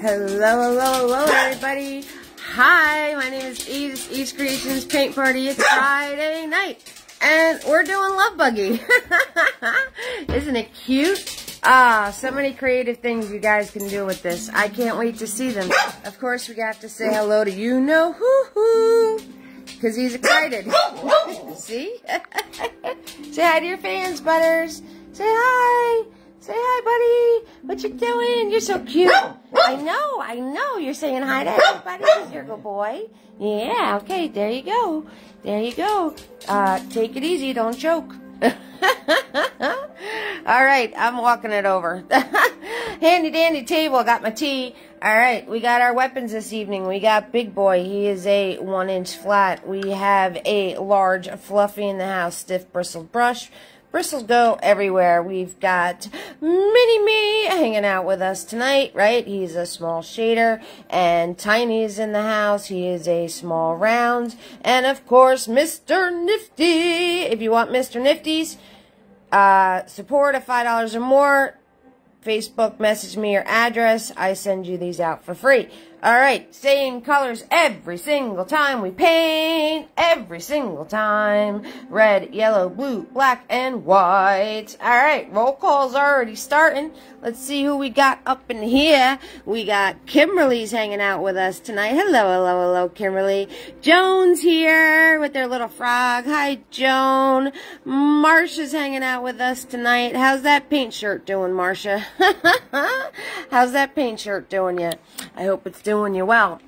Hello, hello, hello, everybody. Hi, my name is Eve's Eve's Creations Paint Party. It's Friday night, and we're doing Love Buggy. Isn't it cute? Ah, so many creative things you guys can do with this. I can't wait to see them. Of course, we have to say hello to you know who who, because he's excited. see? say hi to your fans, Butters. Say hi. Say hi, buddy. What you doing? You're so cute. I know, I know. You're saying hi to everybody. You're a good boy. Yeah, okay. There you go. There you go. Uh, take it easy. Don't choke. All right, I'm walking it over. Handy dandy table. Got my tea. All right, we got our weapons this evening. We got Big Boy. He is a one inch flat. We have a large fluffy in the house stiff bristled brush. Bristles go everywhere. We've got Mini Me hanging out with us tonight, right? He's a small shader. And Tiny's in the house. He is a small round. And of course, Mr. Nifty. If you want Mr. Nifty's uh, support of $5 or more, Facebook message me your address. I send you these out for free. Alright, same colors every single time we paint. Every single time. Red, yellow, blue, black, and white. Alright, roll call's already starting. Let's see who we got up in here. We got Kimberly's hanging out with us tonight. Hello, hello, hello, Kimberly. Joan's here with their little frog. Hi, Joan. Marsha's hanging out with us tonight. How's that paint shirt doing, Marsha? How's that paint shirt doing you? I hope it's doing you well.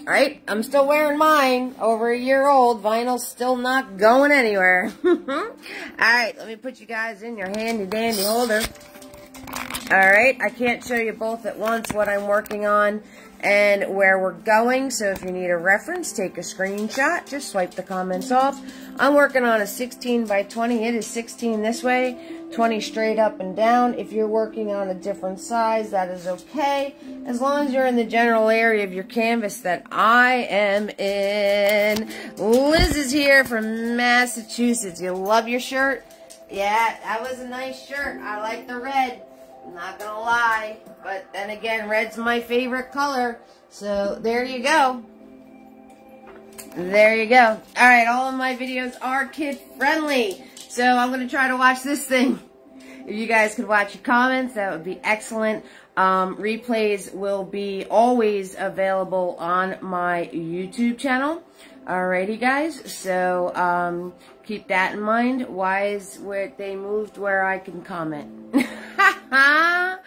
Alright, I'm still wearing mine. Over a year old. Vinyl's still not going anywhere. Alright, let me put you guys in your handy dandy holder. Alright, I can't show you both at once what I'm working on and where we're going. So if you need a reference, take a screenshot. Just swipe the comments off. I'm working on a 16 by 20. It is 16 this way. 20 straight up and down. If you're working on a different size, that is okay. As long as you're in the general area of your canvas that I am in. Liz is here from Massachusetts. You love your shirt? Yeah, that was a nice shirt. I like the red. Not gonna lie. But then again, red's my favorite color. So there you go. There you go. Alright, all of my videos are kid friendly. So I'm to try to watch this thing. If you guys could watch your comments, that would be excellent. Um, replays will be always available on my YouTube channel. Alrighty, guys. So um, keep that in mind. Why is where they moved where I can comment? I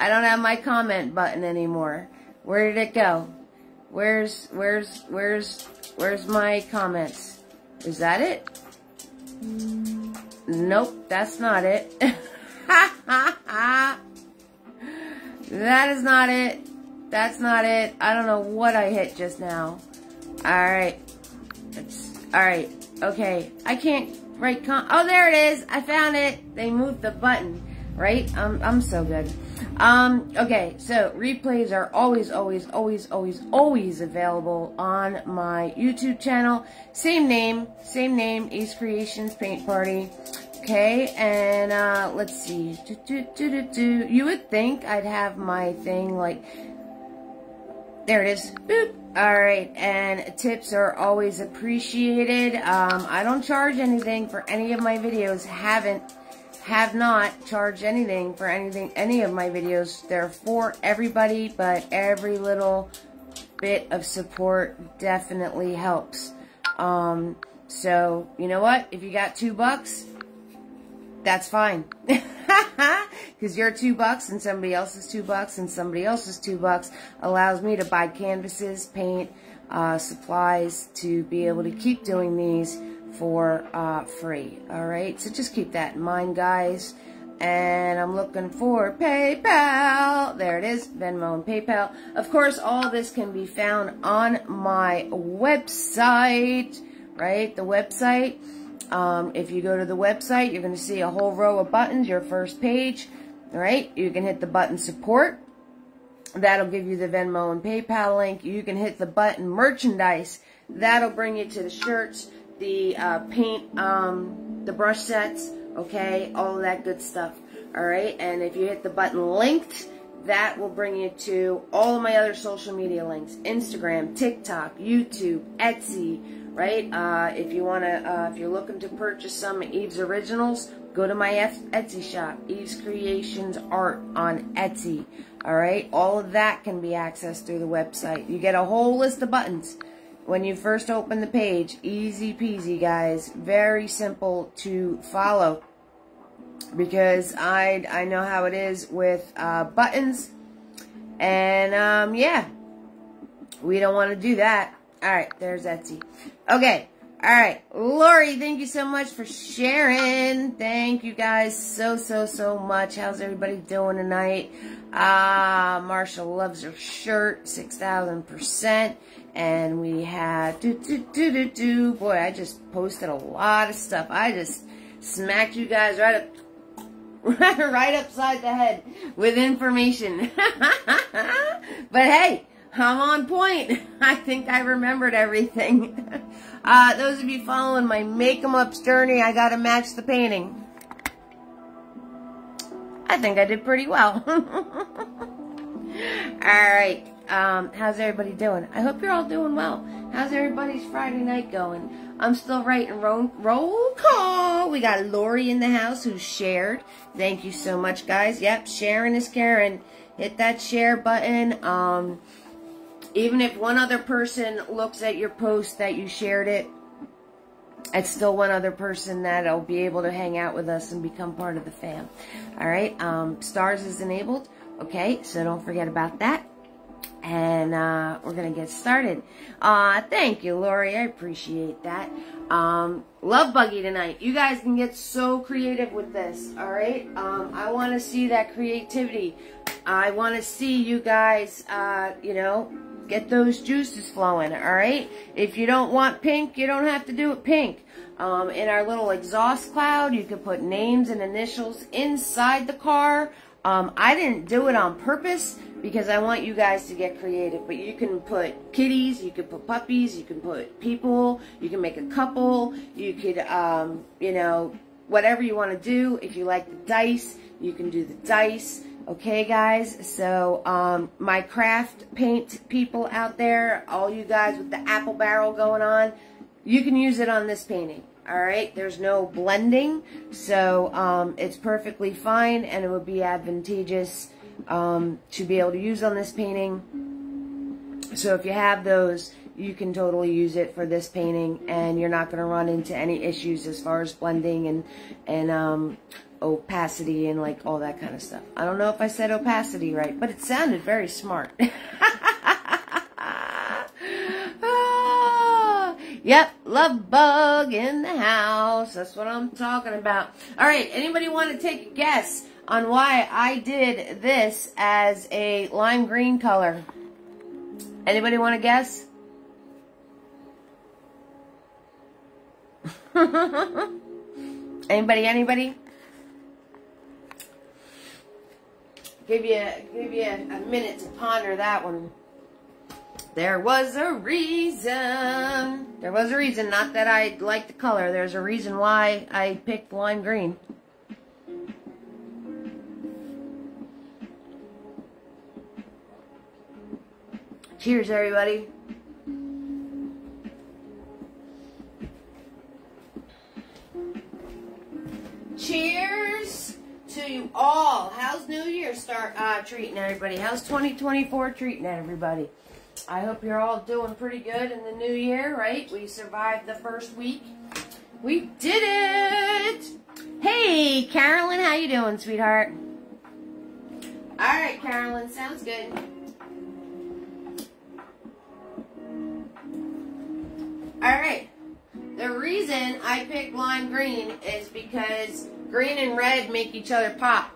don't have my comment button anymore. Where did it go? Where's where's where's where's my comments? Is that it? Nope, that's not it. that is not it. That's not it. I don't know what I hit just now. Alright. Alright. Okay. I can't write con- Oh, there it is. I found it. They moved the button. Right? I'm, I'm so good. Um, okay, so replays are always, always, always, always, always available on my YouTube channel. Same name, same name, Eve's Creations Paint Party. Okay, and uh, let's see. Do, do, do, do, do. You would think I'd have my thing like, there it is. Boop. All right, and tips are always appreciated. Um, I don't charge anything for any of my videos. Haven't have not charged anything for anything, any of my videos. They're for everybody, but every little bit of support definitely helps. Um, so, you know what? If you got two bucks, that's fine. Because your two bucks and somebody else's two bucks and somebody else's two bucks allows me to buy canvases, paint, uh, supplies to be able to keep doing these for uh, free. All right, so just keep that in mind, guys. And I'm looking for PayPal. There it is, Venmo and PayPal. Of course, all this can be found on my website, right? The website. Um, if you go to the website, you're going to see a whole row of buttons, your first page, right? You can hit the button support. That'll give you the Venmo and PayPal link. You can hit the button merchandise. That'll bring you to the shirts the uh, paint, um, the brush sets, okay, all that good stuff, all right, and if you hit the button linked, that will bring you to all of my other social media links Instagram, TikTok, YouTube, Etsy, right? Uh, if you want to, uh, if you're looking to purchase some Eve's Originals, go to my Etsy shop, Eve's Creations Art on Etsy. All right, all of that can be accessed through the website. You get a whole list of buttons when you first open the page. Easy peasy, guys. Very simple to follow because I I know how it is with uh, buttons, and um, yeah, we don't want to do that. All right, there's Etsy. Okay, all right, Lori, thank you so much for sharing. Thank you guys so so so much. How's everybody doing tonight? Ah, uh, Marsha loves her shirt, six thousand percent. And we had do do do do do. Boy, I just posted a lot of stuff. I just smacked you guys right up right upside the head with information. but hey, I'm on point. I think I remembered everything. Uh, those of you following my Make 'em Ups journey, I got to match the painting. I think I did pretty well. all right. Um, how's everybody doing? I hope you're all doing well. How's everybody's Friday night going? I'm still writing roll, roll call. We got Lori in the house who shared. Thank you so much, guys. Yep, sharing is caring. Hit that share button. Um, even if one other person looks at your post that you shared it, it's still one other person that'll be able to hang out with us and become part of the fam. All right, um, stars is enabled. Okay, so don't forget about that and uh, we're gonna get started. Uh, thank you, Lori. I appreciate that. Um, love buggy tonight. You guys can get so creative with this. All right. Um, I want to see that creativity. I want to see you guys. Uh, you know, get those juices flowing. All right. If you don't want pink, you don't have to do it pink. Um, in our little exhaust cloud, you can put names and initials inside the car. Um, I didn't do it on purpose because I want you guys to get creative. But you can put kitties, you can put puppies, you can put people, you can make a couple, you could, um, you know, whatever you want to do. If you like the dice, you can do the dice. Okay, guys, so um, my craft paint people out there, all you guys with the apple barrel going on, you can use it on this painting. All right, there's no blending, so um, it's perfectly fine, and it would be advantageous um, to be able to use on this painting. So if you have those, you can totally use it for this painting and you're not going to run into any issues as far as blending and, and um, opacity and like all that kind of stuff. I don't know if I said opacity right, but it sounded very smart. Yep, love bug in the house. That's what I'm talking about. All right, anybody want to take a guess on why I did this as a lime green color. Anybody want to guess? anybody, anybody? Give you, give you a minute to ponder that one. There was a reason. There was a reason, not that I like the color. There's a reason why I picked lime green. Cheers, everybody. Cheers to you all. How's New Year start uh, treating everybody? How's 2024 treating everybody? I hope you're all doing pretty good in the new year, right? We survived the first week. We did it! Hey, Carolyn, how you doing, sweetheart? All right, Carolyn, sounds good. Alright. The reason I picked lime green is because green and red make each other pop.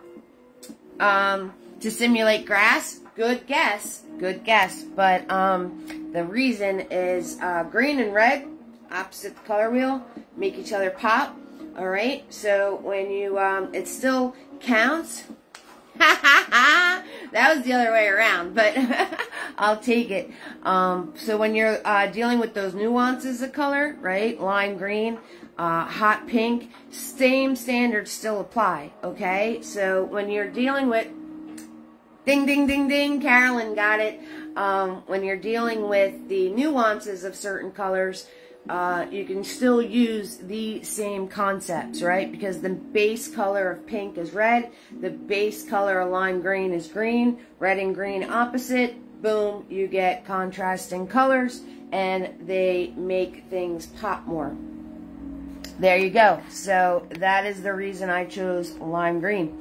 Um, to simulate grass, good guess, good guess. But um, the reason is uh, green and red, opposite the color wheel, make each other pop. Alright, so when you, um, it still counts that was the other way around, but I'll take it. Um, so when you're uh, dealing with those nuances of color, right, lime green, uh, hot pink, same standards still apply, okay? So when you're dealing with Ding, ding, ding, ding. Carolyn got it. Um, when you're dealing with the nuances of certain colors, uh, you can still use the same concepts, right? Because the base color of pink is red, the base color of lime green is green, red and green opposite, boom, you get contrasting colors, and they make things pop more. There you go. So that is the reason I chose lime green.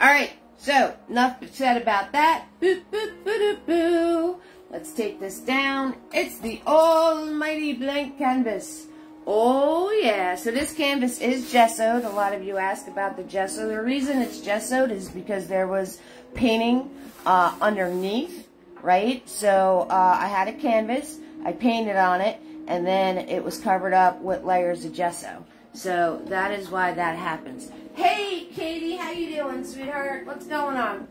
All right, so enough said about that. Boop, boop, boo, boo. Let's take this down. It's the almighty blank canvas. Oh yeah, so this canvas is gessoed. A lot of you ask about the gesso. The reason it's gessoed is because there was painting uh, underneath, right? So uh, I had a canvas, I painted on it, and then it was covered up with layers of gesso. So that is why that happens. Hey, Katie, how you doing, sweetheart? What's going on?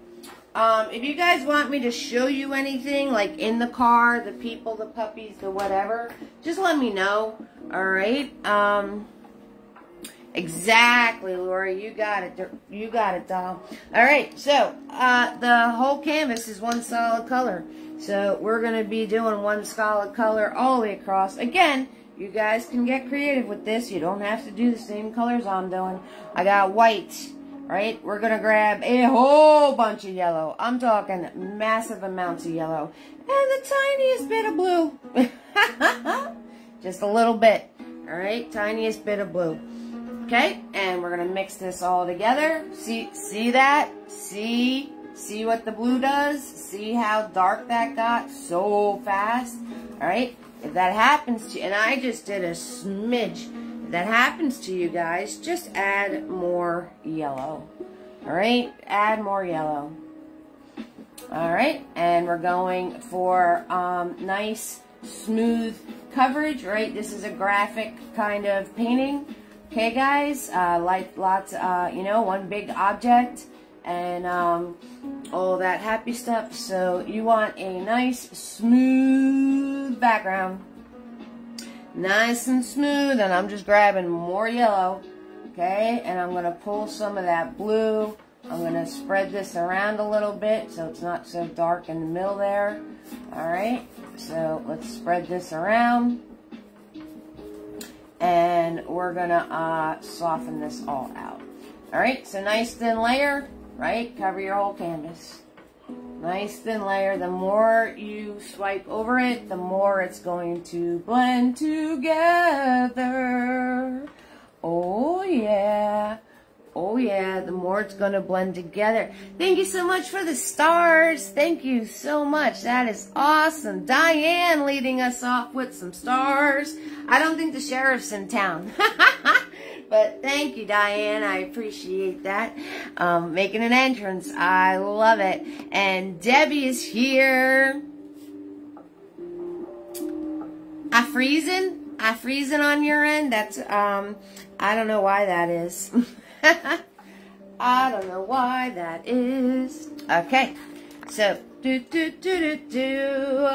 Um, if you guys want me to show you anything, like in the car, the people, the puppies, the whatever, just let me know. All right. Um, exactly, Laura. You got it. You got it, doll. All right. So, uh, the whole canvas is one solid color. So, we're going to be doing one solid color all the way across. Again, you guys can get creative with this. You don't have to do the same colors I'm doing. I got white, right? We're going to grab a whole bunch of yellow. I'm talking massive amounts of yellow. And the tiniest bit of blue. Just a little bit. All right, tiniest bit of blue. Okay, and we're going to mix this all together. See, see that? See, see what the blue does? See how dark that got so fast? All right, if that happens to you, and I just did a smidge, that happens to you guys, just add more yellow. All right, add more yellow. All right, and we're going for um, nice, smooth coverage, right? This is a graphic kind of painting. Okay, guys, uh, like lots, uh, you know, one big object and um, all that happy stuff. So you want a nice, smooth background. Nice and smooth, and I'm just grabbing more yellow, okay? And I'm to pull some of that blue. I'm to spread this around a little bit so it's not so dark in the middle there. All right, so let's spread this around. And we're to uh, soften this all out. All right, so nice thin layer right? Cover your whole canvas. Nice thin layer. The more you swipe over it, the more it's going to blend together. Oh, yeah. Oh, yeah. The more it's going to blend together. Thank you so much for the stars. Thank you so much. That is awesome. Diane leading us off with some stars. I don't think the sheriff's in town. But thank you, Diane. I appreciate that. Um, making an entrance. I love it. And Debbie is here. I freezing? I freezing on your end? That's, um, I don't know why that is. I don't know why that is. Okay. So, do, do, do, do, do.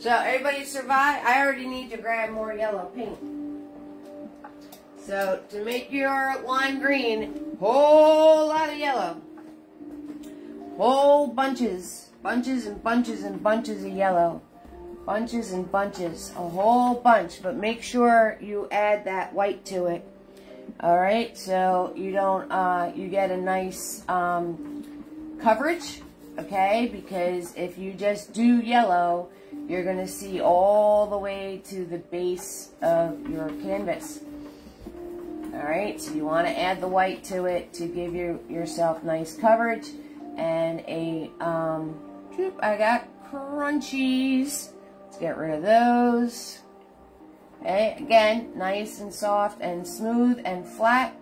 So, everybody survive? I already need to grab more yellow paint. So to make your lime green, whole lot of yellow. Whole bunches, bunches and bunches and bunches of yellow. Bunches and bunches, a whole bunch, but make sure you add that white to it. All right, so you don't, uh, you get a nice um, coverage, okay? Because if you just do yellow, you're going to see all the way to the base of your canvas. Alright, so you want to add the white to it to give you yourself nice coverage. And a, um, I got crunchies. Let's get rid of those. Okay, again, nice and soft and smooth and flat,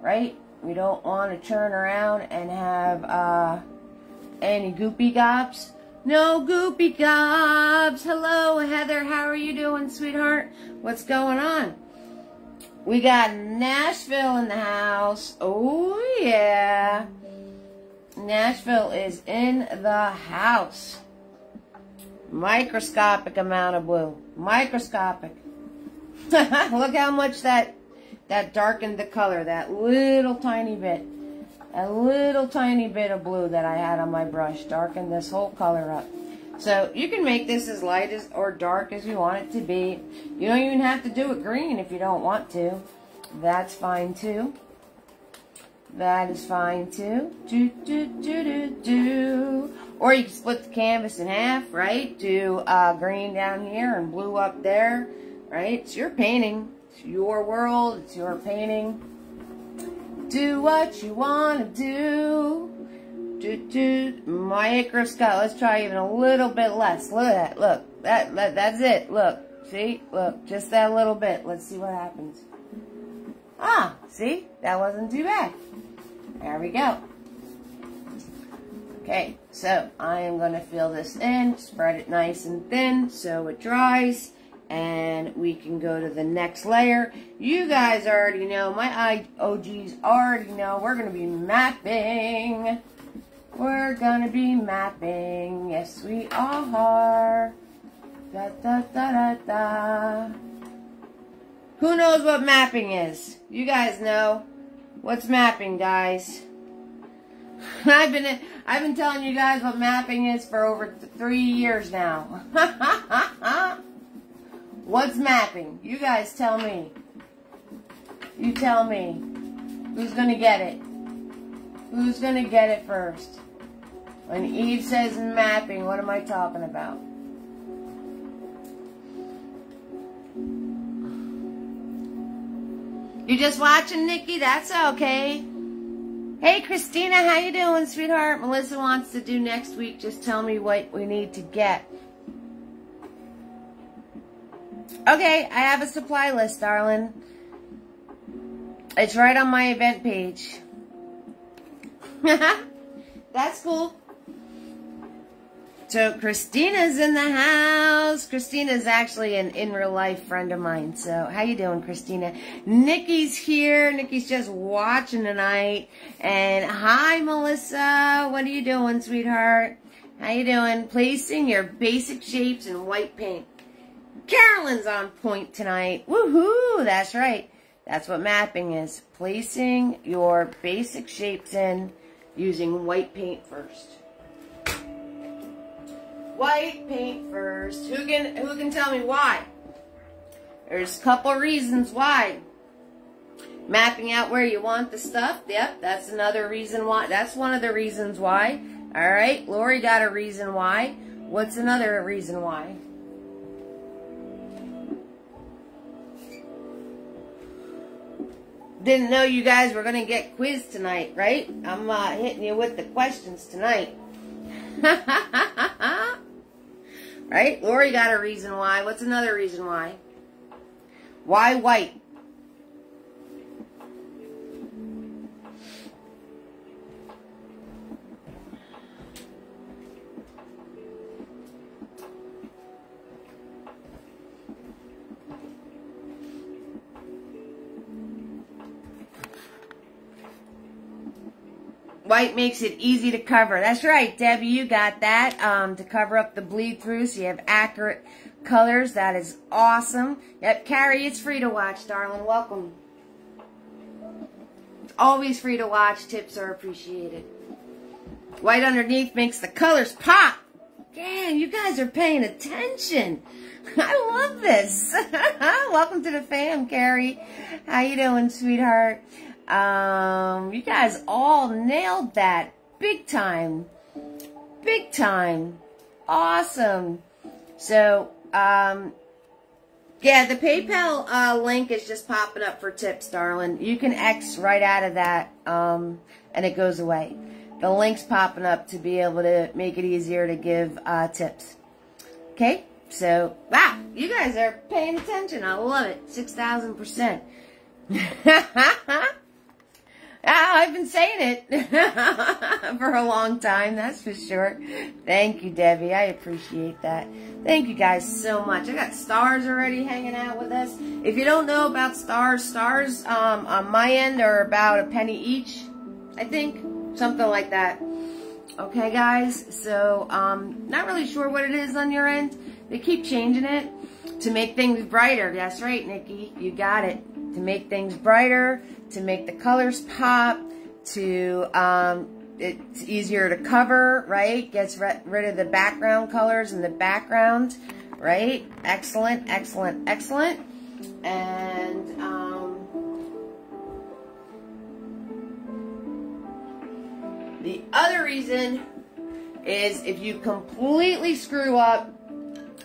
right? We don't want to turn around and have uh, any goopy gobs. No goopy gobs. Hello, Heather. How are you doing, sweetheart? What's going on? We got Nashville in the house. Oh, yeah. Nashville is in the house. Microscopic amount of blue. Microscopic. Look how much that that darkened the color. That little tiny bit. a little tiny bit of blue that I had on my brush, darkened this whole color up. So you can make this as light as or dark as you want it to be. You don't even have to do it green if you don't want to. That's fine too. That is fine too. Do, do, do, do, do. Or you can split the canvas in half, right? Do uh, green down here and blue up there, right? It's your painting. It's your world. It's your painting. Do what you want to do. My acre Scott. Let's try even a little bit less. Look at that. Look. That, that That's it. Look. See? Look. Just that little bit. Let's see what happens. Ah, see? That wasn't too bad. There we go. Okay, so I am going to fill this in, spread it nice and thin so it dries, and we can go to the next layer. You guys already know, my OGs already know, we're going to be mapping. We're to be mapping. Yes, we are. Da, da, da, da, da. Who knows what mapping is? You guys know. What's mapping, guys? I've been I've been telling you guys what mapping is for over three years now. What's mapping? You guys tell me. You tell me. Who's gonna get it? Who's gonna get it first? When Eve says mapping, what am I talking about? You just watching, Nikki? That's okay. Hey, Christina, how you doing, sweetheart? Melissa wants to do next week. Just tell me what we need to get. Okay, I have a supply list, darling. It's right on my event page. That's cool. So Christina's in the house. Christina's actually an in real life friend of mine. So how you doing, Christina? Nikki's here. Nikki's just watching tonight. And hi, Melissa. What are you doing, sweetheart? How you doing? Placing your basic shapes in white paint. Carolyn's on point tonight. Woohoo! That's right. That's what mapping is. Placing your basic shapes in using white paint first. White paint first. Who can who can tell me why? There's a couple reasons why. Mapping out where you want the stuff. Yep, that's another reason why. That's one of the reasons why. All right, Lori got a reason why. What's another reason why? Didn't know you guys were going to get quiz tonight, right? I'm uh, hitting you with the questions tonight. right? Lori got a reason why. What's another reason why? Why white? White makes it easy to cover. That's right, Debbie, you got that. Um, to cover up the bleed through so you have accurate colors. That is awesome. Yep, Carrie, it's free to watch, darling. Welcome. It's always free to watch. Tips are appreciated. White underneath makes the colors pop. Damn, you guys are paying attention. I love this. Welcome to the fam, Carrie. How you doing, sweetheart? Um, you guys all nailed that. Big time. Big time. Awesome. So, um, yeah, the PayPal uh, link is just popping up for tips, darling. You can X right out of that, um, and it goes away. The link's popping up to be able to make it easier to give uh, tips. Okay? So, wow, you guys are paying attention. I love it. 6,000%. I've been saying it for a long time, that's for sure. Thank you, Debbie. I appreciate that. Thank you guys so much. I got stars already hanging out with us. If you don't know about stars, stars um, on my end are about a penny each, I think. Something like that. Okay, guys? So, um, not really sure what it is on your end. They keep changing it to make things brighter. That's right, Nikki. You got it. To make things brighter to make the colors pop, to, um, it's easier to cover, right? Gets rid of the background colors and the background, right? Excellent, excellent, excellent. And, um, the other reason is if you completely screw up,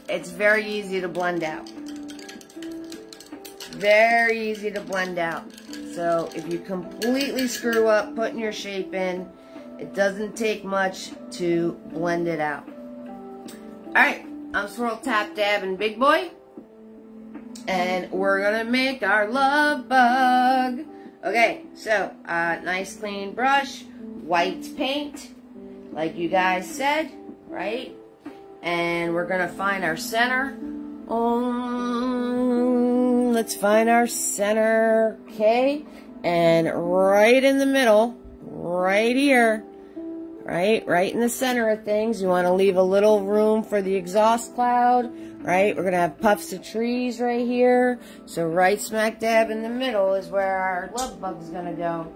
it's very easy to blend out. Very easy to blend out. So if you completely screw up putting your shape in, it doesn't take much to blend it out. Alright, I'm Swirl Tap Dab and Big Boy. And we're to make our love bug. Okay, so, uh, nice clean brush, white paint, like you guys said, right? And we're to find our center. Let's find our center, okay? And right in the middle, right here, right? Right in the center of things. You want to leave a little room for the exhaust cloud, right? We're going to have puffs of trees right here. So right smack dab in the middle is where our love bug is going to go.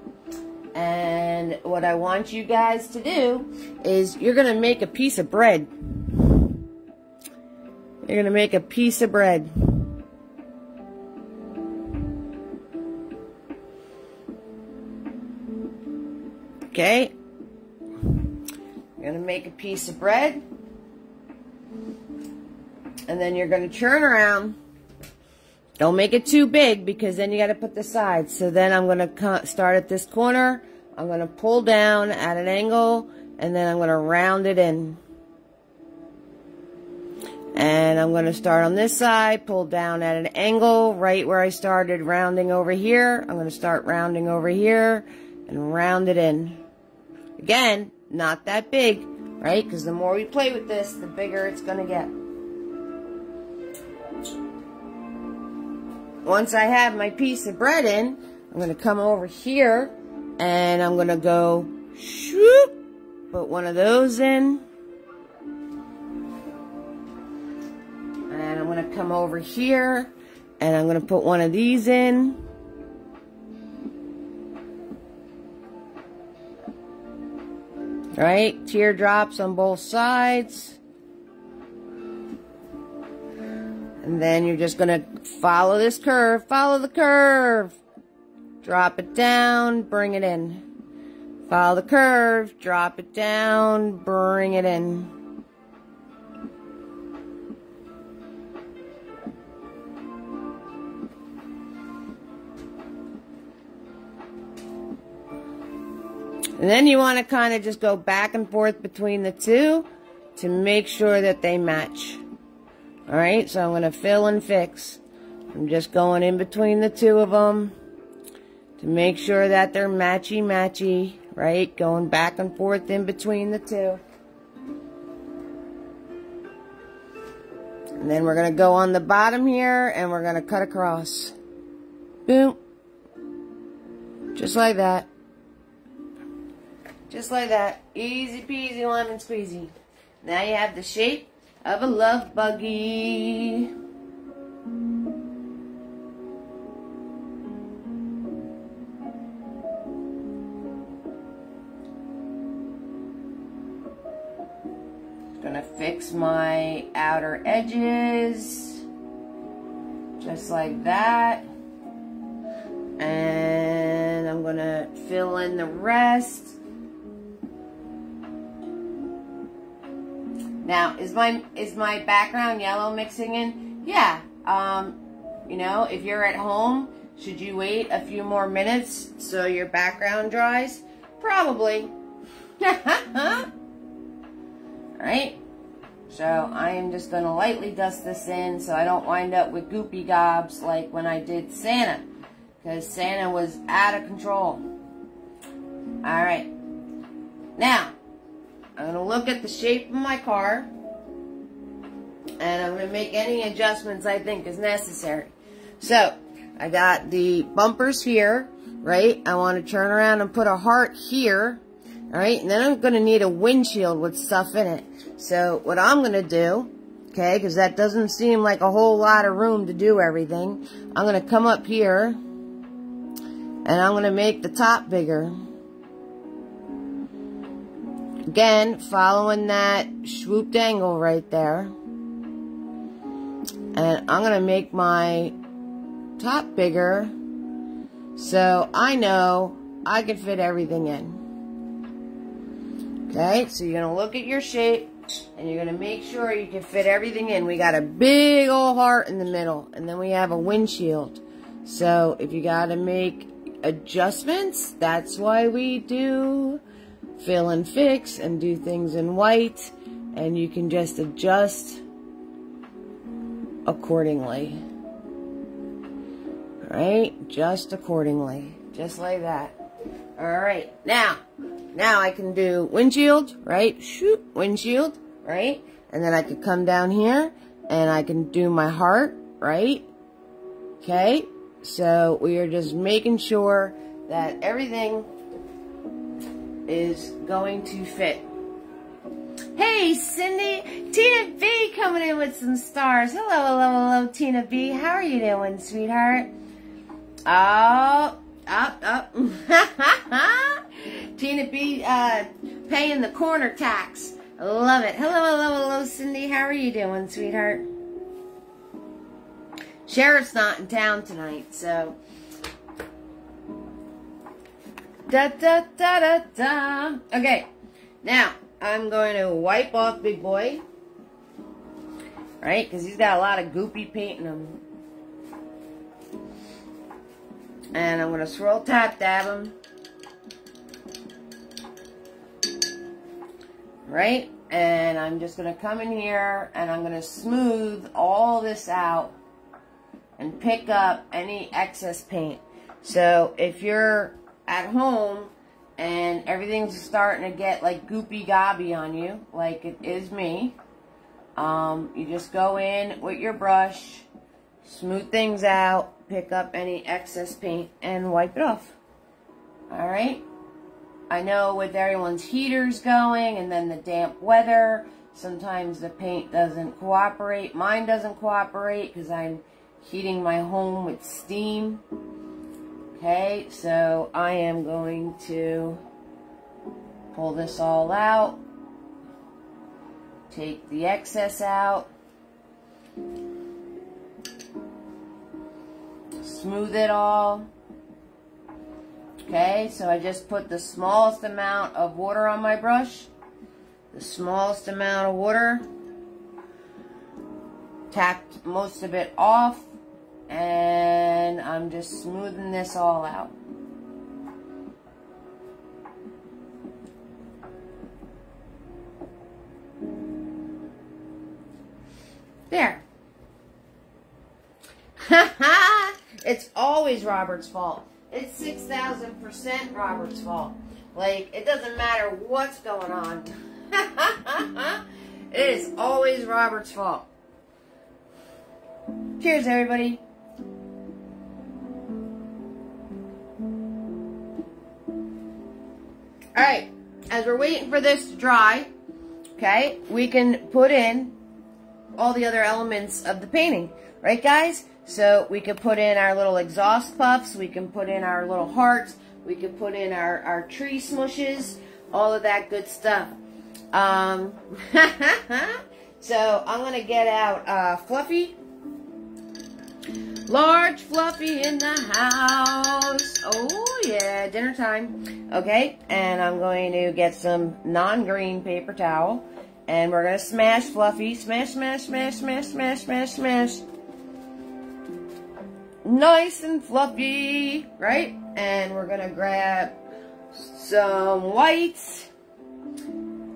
And what I want you guys to do is you're going to make a piece of bread. You're going to make a piece of bread. Okay. You're going to make a piece of bread. And then you're going to turn around. Don't make it too big because then you got to put the sides. So then I'm going to start at this corner. I'm going to pull down at an angle and then I'm going to round it in. And I'm going to start on this side, pull down at an angle right where I started rounding over here. I'm going to start rounding over here and round it in. Again, not that big, right? Because the more we play with this, the bigger it's going to get. Once I have my piece of bread in, I'm going to come over here and I'm going to go shoop, put one of those in. And I'm going to come over here and I'm going to put one of these in. Right? Teardrops on both sides. And then you're just going to follow this curve. Follow the curve. Drop it down, bring it in. Follow the curve, drop it down, bring it in. And then you want to kind of just go back and forth between the two to make sure that they match. Alright, so I'm going to fill and fix. I'm just going in between the two of them to make sure that they're matchy-matchy, right? Going back and forth in between the two. And then we're going to go on the bottom here and we're going to cut across. Boom. Just like that. Just like that. Easy peasy lemon squeezy. Now you have the shape of a love buggy. Gonna fix my outer edges. Just like that. And I'm gonna fill in the rest. Now, is my is my background yellow mixing in? Yeah. Um, you know, if you're at home, should you wait a few more minutes so your background dries? Probably. Alright. So I am just going to lightly dust this in so I don't wind up with goopy gobs like when I did Santa. Because Santa was out of control. Alright. Now, I'm going to look at the shape of my car. And I'm going to make any adjustments I think is necessary. So, I got the bumpers here, right? I want to turn around and put a heart here, alright? And then I'm going to need a windshield with stuff in it. So, what I'm going to do, okay, because that doesn't seem like a whole lot of room to do everything, I'm going to come up here, and I'm going to make the top bigger. Again, following that swooped angle right there. And I'm going to make my top bigger so I know I can fit everything in. Okay, so you're going to look at your shape and you're going to make sure you can fit everything in. We got a big old heart in the middle and then we have a windshield. So if you got to make adjustments, that's why we do fill and fix and do things in white and you can just adjust accordingly. Alright, just accordingly. Just like that. Alright, now, now I can do windshield, right? Shoot, windshield, right? And then I could come down here and I can do my heart, right? Okay, so we are just making sure that everything is going to fit. Hey, Cindy, Tina B coming in with some stars. Hello, hello, hello, Tina B. How are you doing, sweetheart? Oh, up, up. Tina B uh, paying the corner tax. Love it. Hello, hello, hello, Cindy. How are you doing, sweetheart? Sheriff's not in town tonight, so Da da da da da. Okay, now I'm going to wipe off Big Boy. Right, because he's got a lot of goopy paint in him. And I'm going to swirl tap dab him. Right? And I'm just going to come in here and I'm going to smooth all this out and pick up any excess paint. So if you're at home and everything's starting to get like goopy gobby on you, like it is me, um, you just go in with your brush, smooth things out, pick up any excess paint, and wipe it off. Alright? I know with everyone's heaters going and then the damp weather, sometimes the paint doesn't cooperate. Mine doesn't cooperate because I'm heating my home with steam. Okay, so I am going to pull this all out, take the excess out, smooth it all. Okay, so I just put the smallest amount of water on my brush, the smallest amount of water, tapped most of it off, and I'm just smoothing this all out. There. it's always Robert's fault. It's 6,000% Robert's fault. Like, it doesn't matter what's going on. it is always Robert's fault. Cheers, everybody. Alright, as we're waiting for this to dry, okay, we can put in all the other elements of the painting. Right, guys? So we could put in our little exhaust puffs, we can put in our little hearts, we could put in our, our tree smushes, all of that good stuff. Um, so I'm going to get out uh, Fluffy Large Fluffy in the house. Oh, yeah, dinner time. Okay, and I'm going to get some non-green paper towel. And we're going to smash Fluffy. Smash, smash, smash, smash, smash, smash, smash. Nice and fluffy, right? And we're going to grab some whites.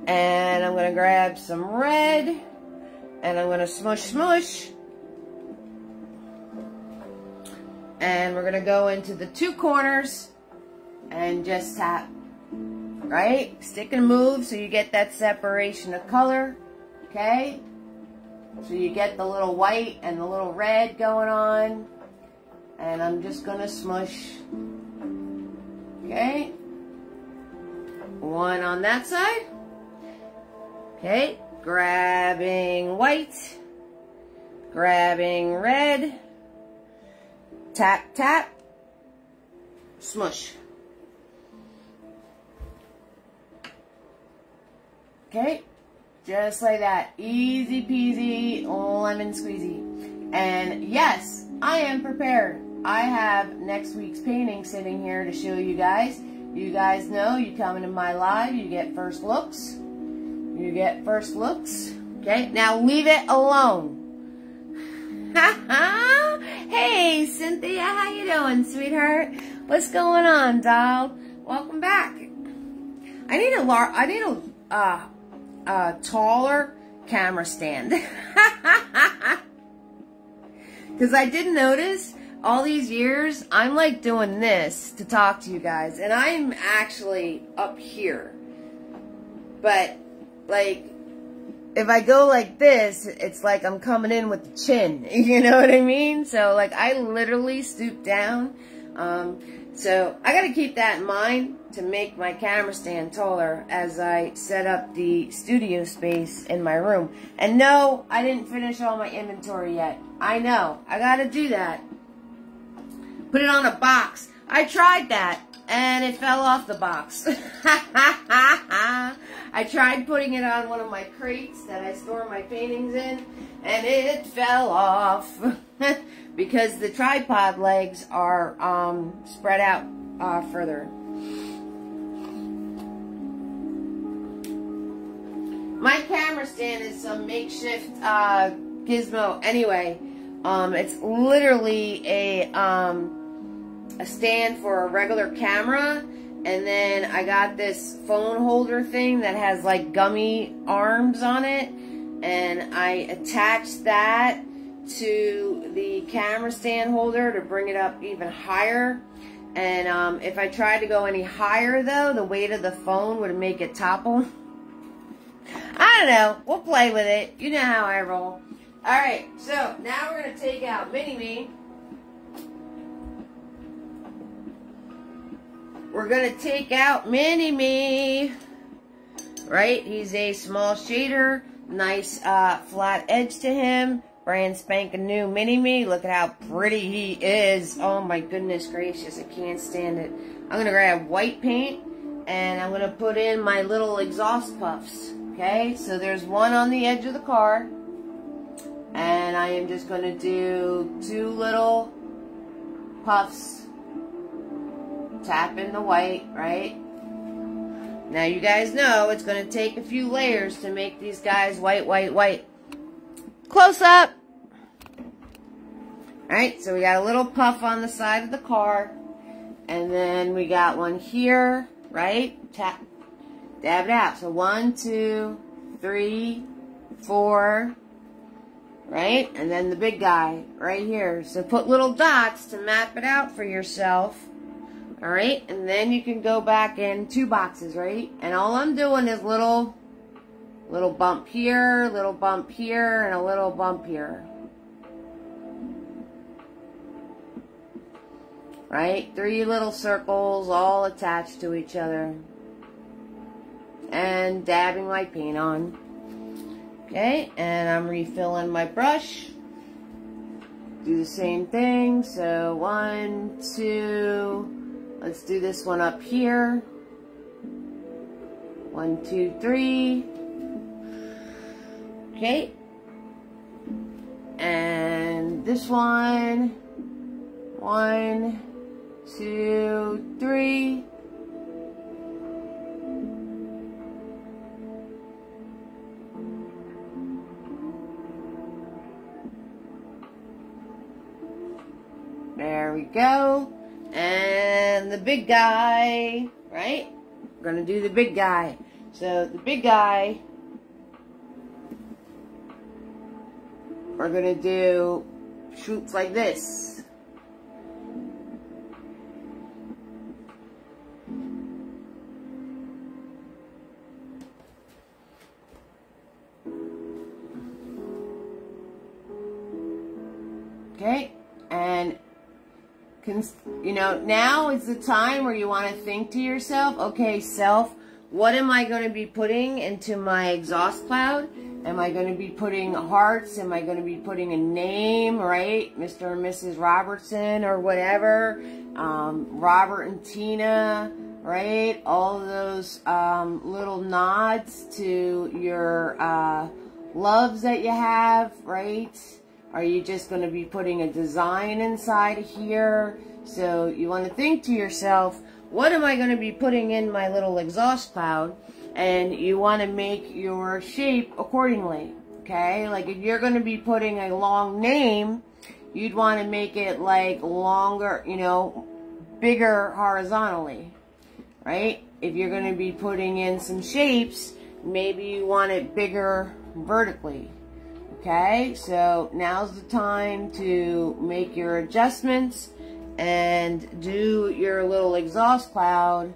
And I'm going to grab some red. And I'm going to smush, smush. And we're going to go into the two corners and just tap, right? Stick and move so you get that separation of color, okay? So you get the little white and the little red going on. And I'm just going to smush, okay? One on that side. Okay, grabbing white, grabbing red, Tap, tap. Smush. Okay? Just like that. Easy peasy, lemon squeezy. And yes, I am prepared. I have next week's painting sitting here to show you guys. You guys know you come into my live, you get first looks. You get first looks. Okay, now leave it alone. hey, Cynthia, how you doing, sweetheart? What's going on, doll? Welcome back. I need a lar I need a uh, taller camera stand. Because I did notice all these years, I'm like doing this to talk to you guys. And I'm actually up here. But, like, if I go like this, it's like I'm coming in with the chin. You know what I mean? So, like, I literally stoop down. Um, so, I got to keep that in mind to make my camera stand taller as I set up the studio space in my room. And no, I didn't finish all my inventory yet. I know. I got to do that. Put it on a box. I tried that and it fell off the box. I tried putting it on one of my crates that I store my paintings in and it fell off because the tripod legs are um, spread out uh, further. My camera stand is some makeshift uh, gizmo anyway. Um, it's literally a um, a stand for a regular camera. And then I got this phone holder thing that has like gummy arms on it. And I attached that to the camera stand holder to bring it up even higher. And um, if I tried to go any higher though, the weight of the phone would make it topple. I don't know. We'll play with it. You know how I roll. Alright, so now we're going to take out Mini-Me. We're going to take out Mini-Me. Right? He's a small shader. Nice uh, flat edge to him. Brand spanking new Mini-Me. Look at how pretty he is. Oh my goodness gracious. I can't stand it. I'm going to grab white paint. And I'm going to put in my little exhaust puffs. Okay? So there's one on the edge of the car. And I am just going to do two little puffs. Tap in the white, right? Now you guys know it's going to take a few layers to make these guys white, white, white. Close up. Alright, so we got a little puff on the side of the car. And then we got one here, right? Tap, dab it out. So one, two, three, four, right? And then the big guy right here. So put little dots to map it out for yourself. All right, and then you can go back in two boxes, right? And all I'm doing is little, little bump here, little bump here, and a little bump here. Right? Three little circles all attached to each other. And dabbing my paint on. Okay, and I'm refilling my brush. Do the same thing. So one, two, let's do this one up here. One, two, three. Okay. And this one. One, two, three. There we go. And the big guy, right? We're to do the big guy. So the big guy, we're to do shoots like this. Okay, you know, now is the time where you want to think to yourself, okay, self, what am I going to be putting into my exhaust cloud? Am I going to be putting hearts? Am I going to be putting a name, right? Mr. and Mrs. Robertson or whatever. Um, Robert and Tina, right? All those um, little nods to your uh, loves that you have, right? Are you just going to be putting a design inside here? So you want to think to yourself, what am I going to be putting in my little exhaust cloud? And you want to make your shape accordingly, okay? Like if you're going to be putting a long name, you'd want to make it like longer, you know, bigger horizontally, right? If you're going to be putting in some shapes, maybe you want it bigger vertically. Okay, so now's the time to make your adjustments and do your little exhaust cloud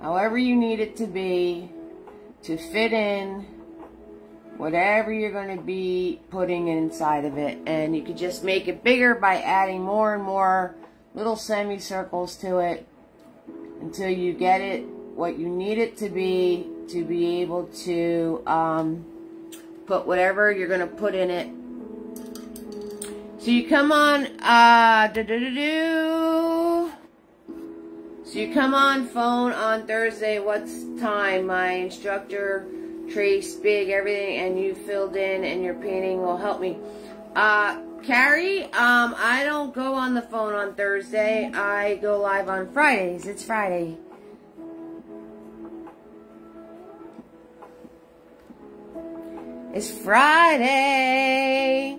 however you need it to be to fit in whatever you're going to be putting inside of it. And you could just make it bigger by adding more and more little semicircles to it until you get it what you need it to be to be able to um, put whatever you're going to put in it. So you come on, uh. So you come on phone on Thursday. What's time? My instructor trace big everything, and you filled in, and your painting will help me. Uh, Carrie, um, I don't go on the phone on Thursday. I go live on Fridays. It's Friday. It's Friday.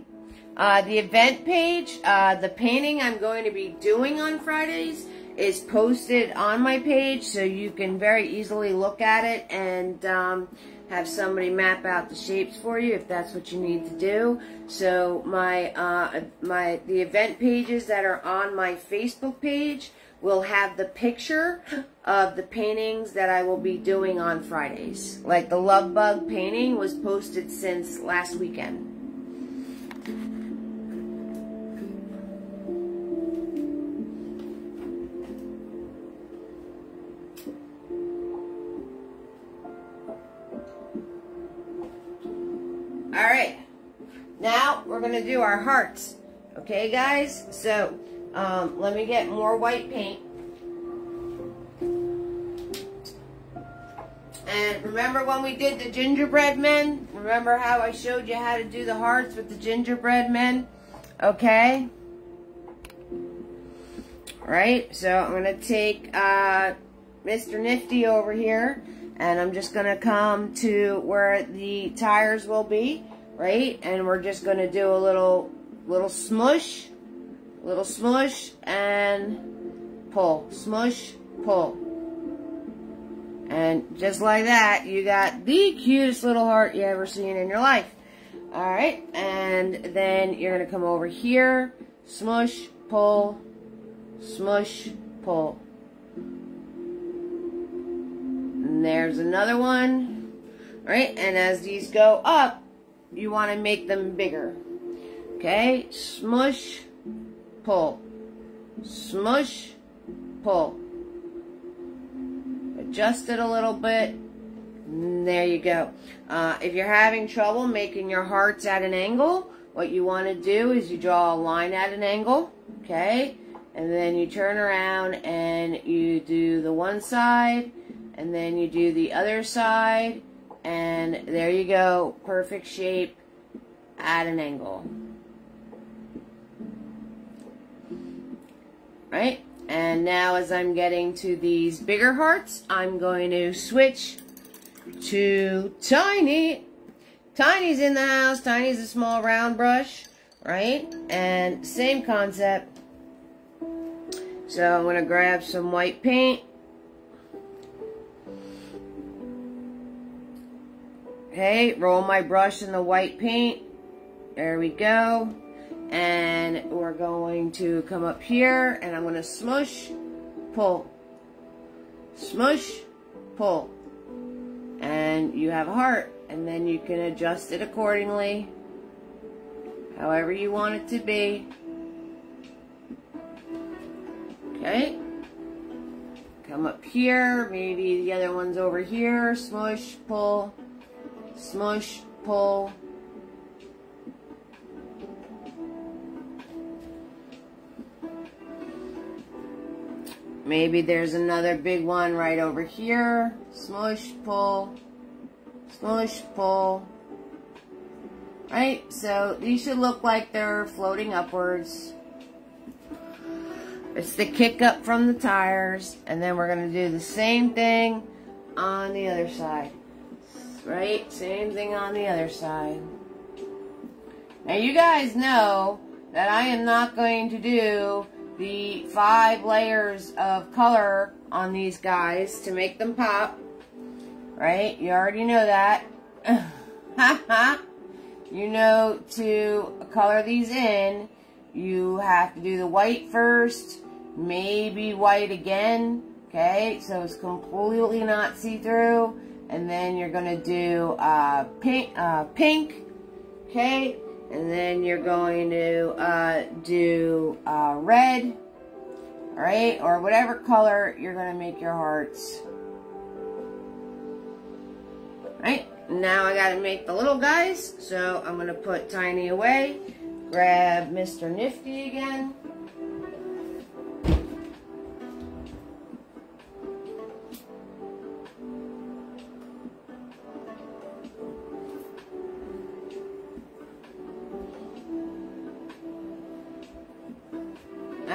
Uh, the event page, uh, the painting I'm going to be doing on Fridays is posted on my page so you can very easily look at it and um, have somebody map out the shapes for you if that's what you need to do. So my uh, my the event pages that are on my Facebook page will have the picture of the paintings that I will be doing on Fridays. Like the Love Bug painting was posted since last weekend. Alright, now we're to do our hearts. Okay, guys? So, um, let me get more white paint. And remember when we did the gingerbread men? Remember how I showed you how to do the hearts with the gingerbread men? Okay? Alright, so I'm going to take uh, Mr. Nifty over here. And I'm just going to come to where the tires will be. Right? And we're just going to do a little, little smush little smush and pull, smush, pull. And just like that, you got the cutest little heart you ever seen in your life. Alright, and then you're going to come over here, smush, pull, smush, pull. And there's another one. Alright, and as these go up, you want to make them bigger. Okay, smush, pull, smush, pull. Adjust it a little bit. There you go. Uh, if you're having trouble making your hearts at an angle, what you want to do is you draw a line at an angle, okay? And then you turn around and you do the one side, and then you do the other side, and there you go. Perfect shape at an angle. right? And now as I'm getting to these bigger hearts, I'm going to switch to Tiny. Tiny's in the house. Tiny's a small round brush, right? And same concept. So I'm going to grab some white paint. Okay, roll my brush in the white paint. There we go. And we're going to come up here and I'm going to smush, pull, smush, pull. And you have a heart and then you can adjust it accordingly, however you want it to be. Okay. Come up here, maybe the other one's over here, smush, pull, smush, pull, maybe there's another big one right over here. Smush, pull, smush, pull. Right? So these should look like they're floating upwards. It's the kick up from the tires. And then we're going to do the same thing on the other side. Right? Same thing on the other side. Now you guys know that I am not going to do the five layers of color on these guys to make them pop. Right? You already know that. you know to color these in, you have to do the white first, maybe white again, okay? So it's completely not see-through. And then you're going to do uh, pink, uh, pink, okay? And then you're going to uh, do uh, red, all right? Or whatever color you're going to make your hearts. All right? Now I got to make the little guys. So I'm going to put Tiny away. Grab Mr. Nifty again.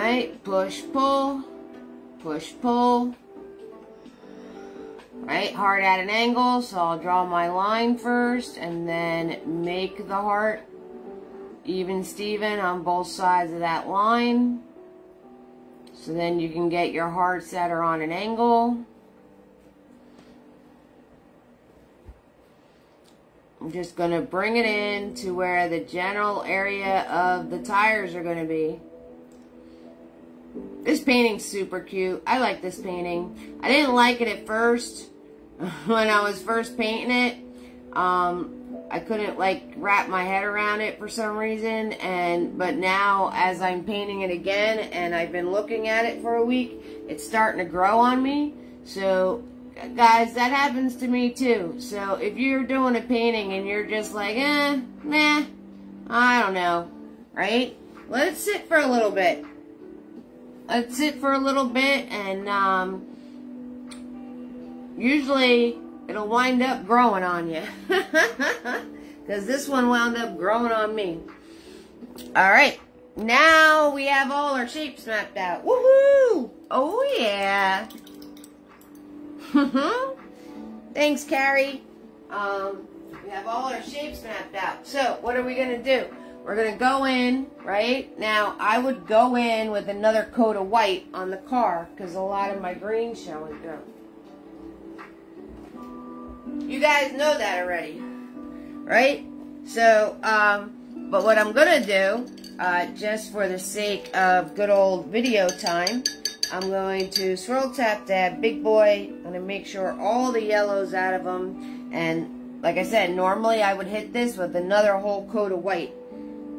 Right, push, pull, push, pull. Right, heart at an angle, so I'll draw my line first and then make the heart even Steven on both sides of that line. So then you can get your hearts that are on an angle. I'm just going to bring it in to where the general area of the tires are going to be. This painting's super cute. I like this painting. I didn't like it at first when I was first painting it. Um, I couldn't like wrap my head around it for some reason and but now as I'm painting it again and I've been looking at it for a week it's starting to grow on me so guys that happens to me too so if you're doing a painting and you're just like eh nah I don't know right let it sit for a little bit let it sit for a little bit and um usually it'll wind up growing on you. Because this one wound up growing on me. Alright, now we have all our shapes mapped out. Woohoo! Oh yeah! Thanks, Carrie. Um, we have all our shapes mapped out. So, what are we going to do? We're going to go in, right? Now, I would go in with another coat of white on the car because a lot of my green's showing through. You guys know that already, right? So, um, but what I'm going to do, uh, just for the sake of good old video time, I'm going to swirl tap that big boy. I'm going to make sure all the yellow's out of them. And like I said, normally I would hit this with another whole coat of white.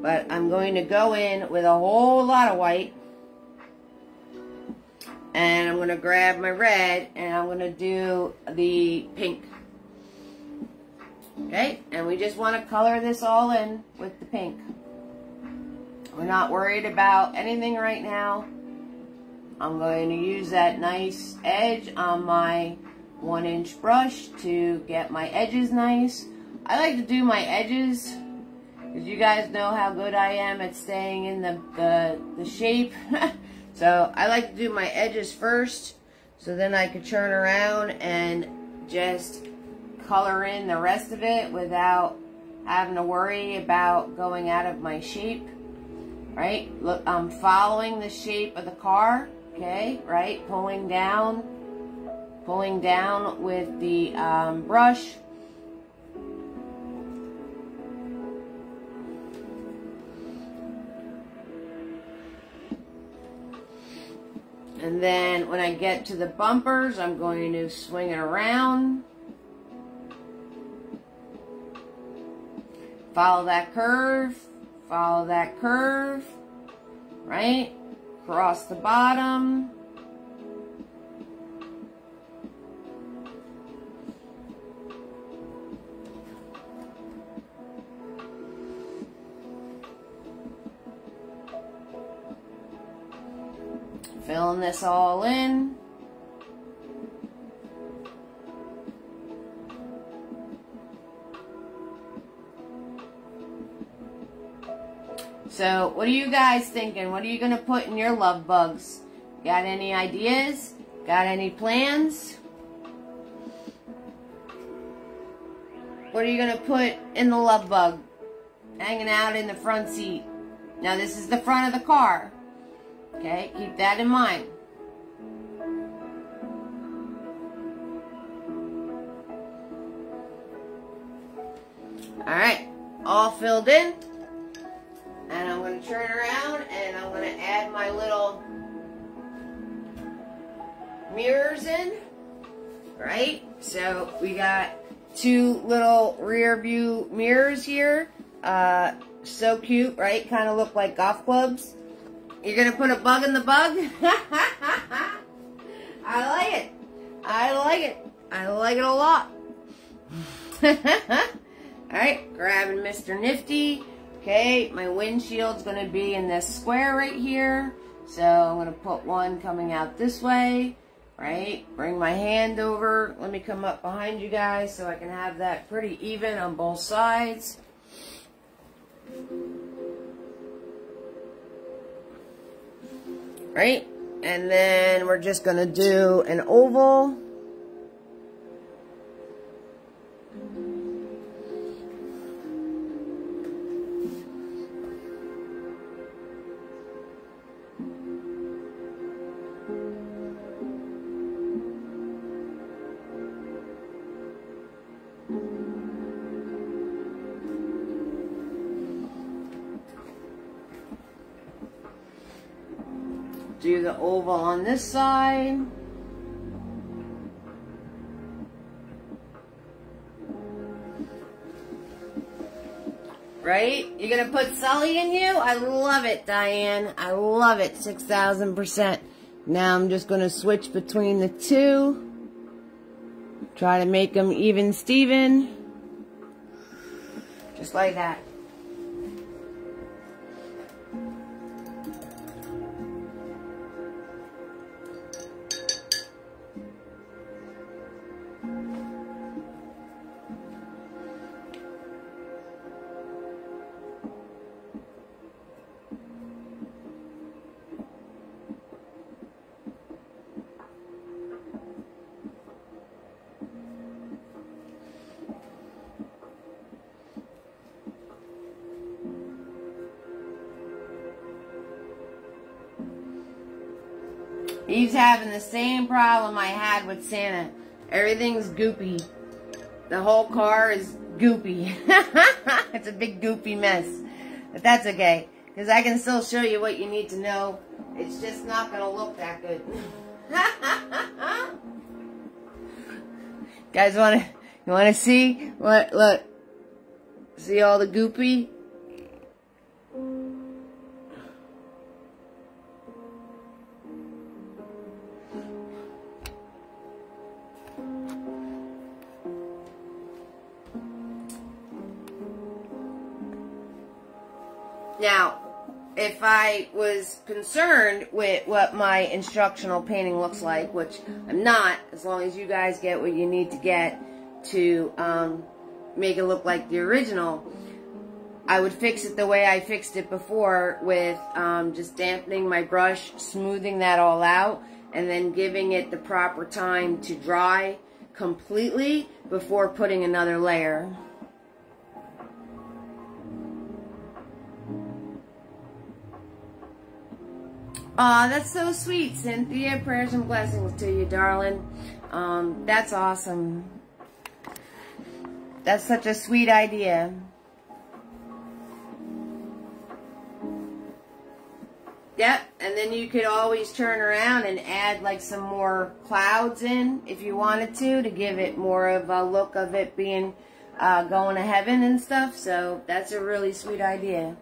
But I'm going to go in with a whole lot of white. And I'm going to grab my red and I'm going to do the pink. Okay, and we just want to color this all in with the pink. We're not worried about anything right now. I'm going to use that nice edge on my one inch brush to get my edges nice. I like to do my edges because you guys know how good I am at staying in the, the, the shape. so I like to do my edges first so then I could turn around and just color in the rest of it without having to worry about going out of my shape. Right? Look, I'm following the shape of the car. Okay, right? Pulling down, pulling down with the um, brush. And then when I get to the bumpers, I'm going to swing it around. Follow that curve, follow that curve, right? Cross the bottom. Filling this all in. So, what are you guys thinking? What are you going to put in your love bugs? Got any ideas? Got any plans? What are you going to put in the love bug? Hanging out in the front seat. Now, this is the front of the car. Okay, keep that in mind. Alright, all filled in. And I'm going to turn around and I'm going to add my little mirrors in. Right? So we got two little rear view mirrors here. Uh, so cute, right? Kind of look like golf clubs. You're going to put a bug in the bug? I like it. I like it. I like it a lot. Alright, grabbing Mr. Nifty. Okay, my windshield's going to be in this square right here. So I'm going to put one coming out this way, right? Bring my hand over. Let me come up behind you guys so I can have that pretty even on both sides. Right? And then we're just going to do an oval. Oval on this side. Right? You're going to put Sully in you? I love it, Diane. I love it. 6,000%. Now I'm just going to switch between the two. Try to make them even Steven. Just like that. Having the same problem I had with Santa. Everything's goopy. The whole car is goopy. it's a big goopy mess. But that's okay. Because I can still show you what you need to know. It's just not going to look that good. Guys want to you want to see what look see all the goopy Now, if I was concerned with what my instructional painting looks like, which I'm not, as long as you guys get what you need to get to um, make it look like the original, I would fix it the way I fixed it before with um, just dampening my brush, smoothing that all out, and then giving it the proper time to dry completely before putting another layer. Aw, that's so sweet, Cynthia. Prayers and blessings to you, darling. Um, that's awesome. That's such a sweet idea. Yep, and then you could always turn around and add like some more clouds in if you wanted to, to give it more of a look of it being uh, going to heaven and stuff. So that's a really sweet idea.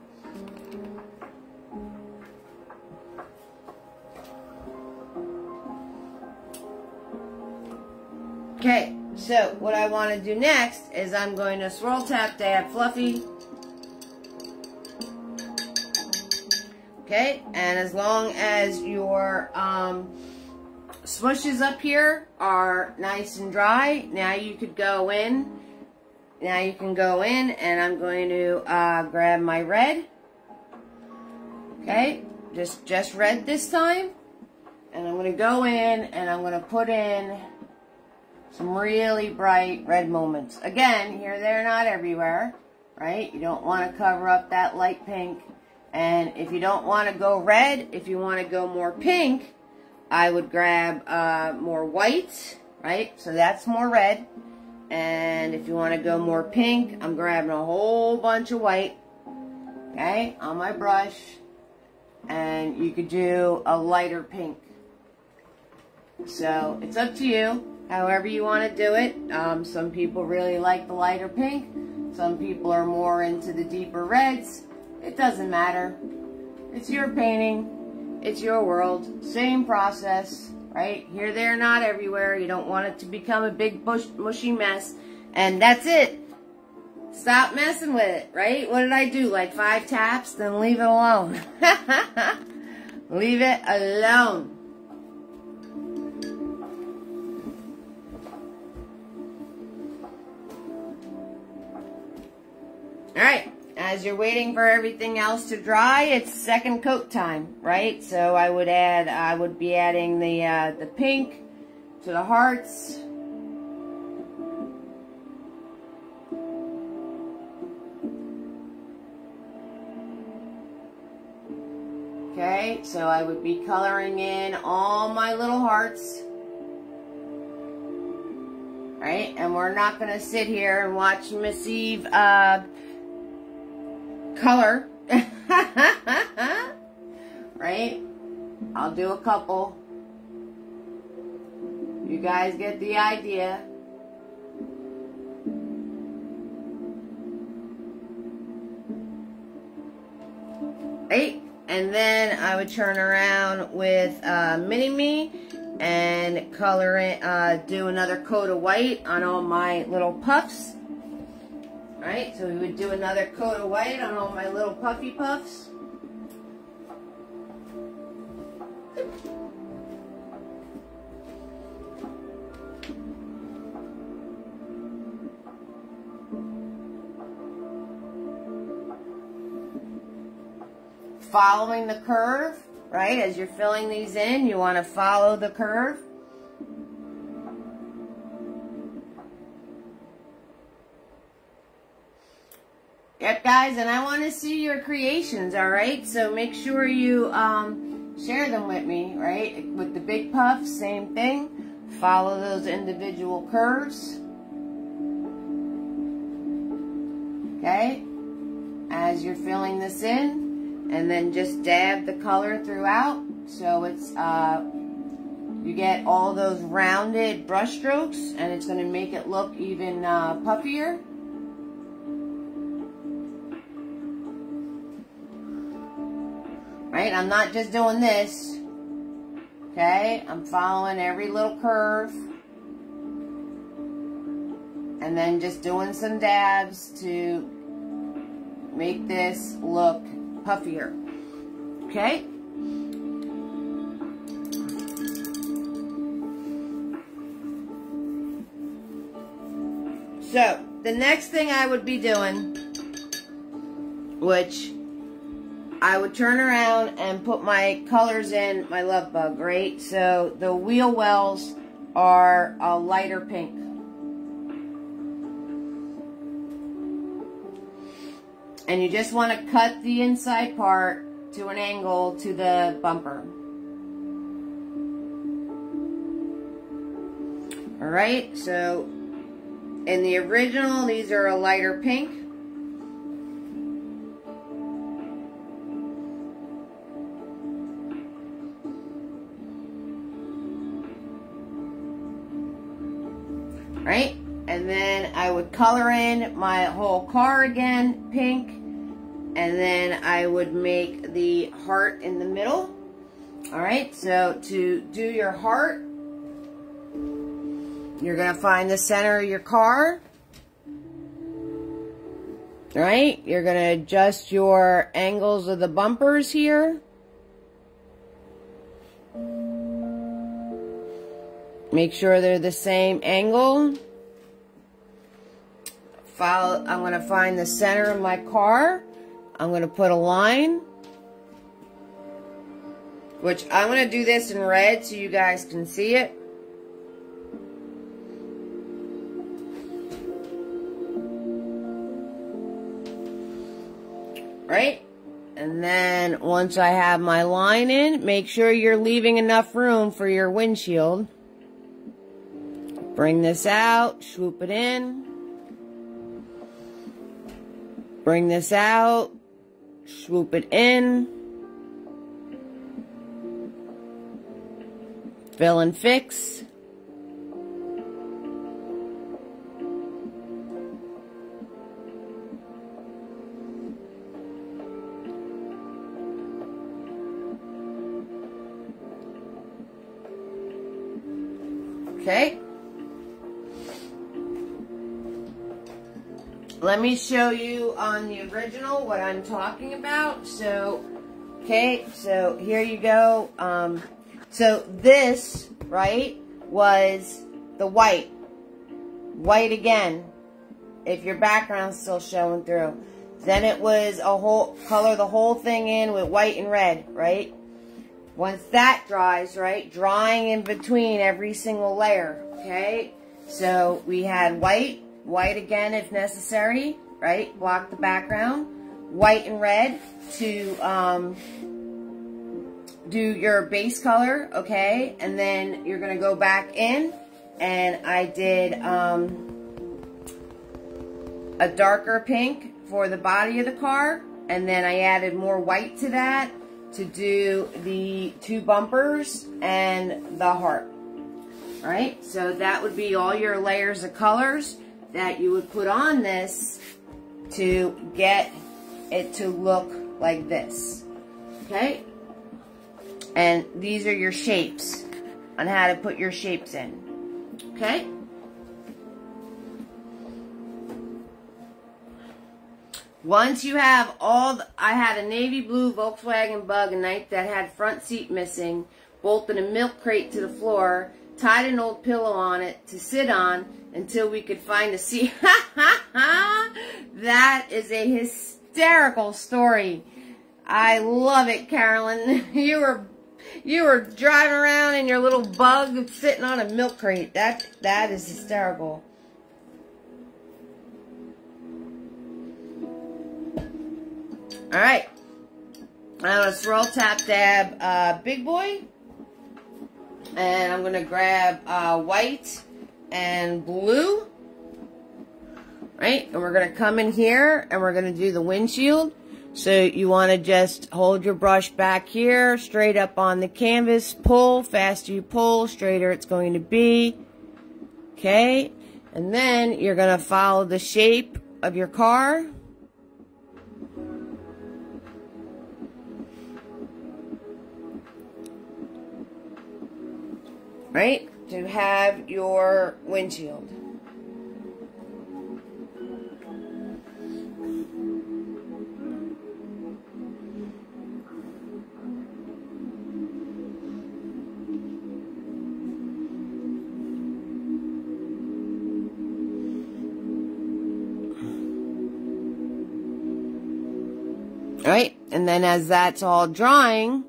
Okay, so what I want to do next is I'm going to swirl tap to add Fluffy. Okay, and as long as your um, smushes up here are nice and dry, now you could go in. Now you can go in and I'm going to uh, grab my red. Okay, just, just red this time. And I'm going to go in and I'm going to put in some really bright red moments. Again, here, they're not everywhere, right? You don't want to cover up that light pink. And if you don't want to go red, if you want to go more pink, I would grab uh, more white, right? So that's more red. And if you want to go more pink, I'm grabbing a whole bunch of white, okay, on my brush. And you could do a lighter pink. So it's up to you, however you want to do it. Um, some people really like the lighter pink. Some people are more into the deeper reds. It doesn't matter. It's your painting. It's your world. Same process, right? Here, there, not everywhere. You don't want it to become a big bush, mushy mess. And that's it. Stop messing with it, right? What did I do? Like five taps? Then leave it alone. leave it alone. All right as you're waiting for everything else to dry, it's second coat time, right? So I would add, I would be adding the, uh, the pink to the hearts. Okay, so I would be coloring in all my little hearts. Right, and we're not going to sit here and watch Miss Eve, uh, color. right? I'll do a couple. You guys get the idea. Right? And then I would turn around with uh, Mini-Me and color it, uh, do another coat of white on all my little puffs. Right, so we would do another coat of white on all my little puffy puffs. Following the curve, right, as you're filling these in, you want to follow the curve. Yep, guys, and I want to see your creations, all right? So make sure you um, share them with me, right? With the big puff, same thing. Follow those individual curves. Okay? As you're filling this in, and then just dab the color throughout. So it's, uh, you get all those rounded brush strokes, and it's going to make it look even uh, puffier. Right? I'm not just doing this, okay? I'm following every little curve. And then just doing some dabs to make this look puffier, okay? So, the next thing I would be doing, which I would turn around and put my colors in my love bug, right? So the wheel wells are a lighter pink. And you just want to cut the inside part to an angle to the bumper. Alright, so in the original, these are a lighter pink. Right? And then I would color in my whole car again, pink. And then I would make the heart in the middle. All right, so to do your heart, you're to find the center of your car. All right, you're to adjust your angles of the bumpers here. Make sure they're the same angle. Follow, I'm going to find the center of my car. I'm going to put a line. Which I'm going to do this in red so you guys can see it. Right? And then once I have my line in, make sure you're leaving enough room for your windshield. Bring this out, swoop it in. Bring this out, swoop it in. Fill and fix. Okay. Let me show you on the original what I'm talking about. So, okay, so here you go. Um, so this, right, was the white. White again, if your background's still showing through. Then it was a whole, color the whole thing in with white and red, right? Once that dries, right, drying in between every single layer, okay? So we had white, white again if necessary, right? Block the background. White and red to um, do your base color, okay? And then you're to go back in and I did um, a darker pink for the body of the car and then I added more white to that to do the two bumpers and the heart. All right, so that would be all your layers of colors that you would put on this to get it to look like this. Okay? And these are your shapes on how to put your shapes in. Okay? Once you have all, the, I had a navy blue Volkswagen Bug a night that had front seat missing, bolted a milk crate to the floor, tied an old pillow on it to sit on until we could find a seat. that is a hysterical story. I love it, Carolyn. You were you were driving around in your little bug sitting on a milk crate. That that is hysterical. All right. I'm going to swirl tap dab uh, Big Boy. And I'm going to grab uh, white and blue. Right? And we're going to come in here and we're going to do the windshield. So you want to just hold your brush back here, straight up on the canvas, pull, faster you pull, straighter it's going to be. Okay? And then you're going to follow the shape of your car. Right? To have your windshield. All right, and then as that's all drying,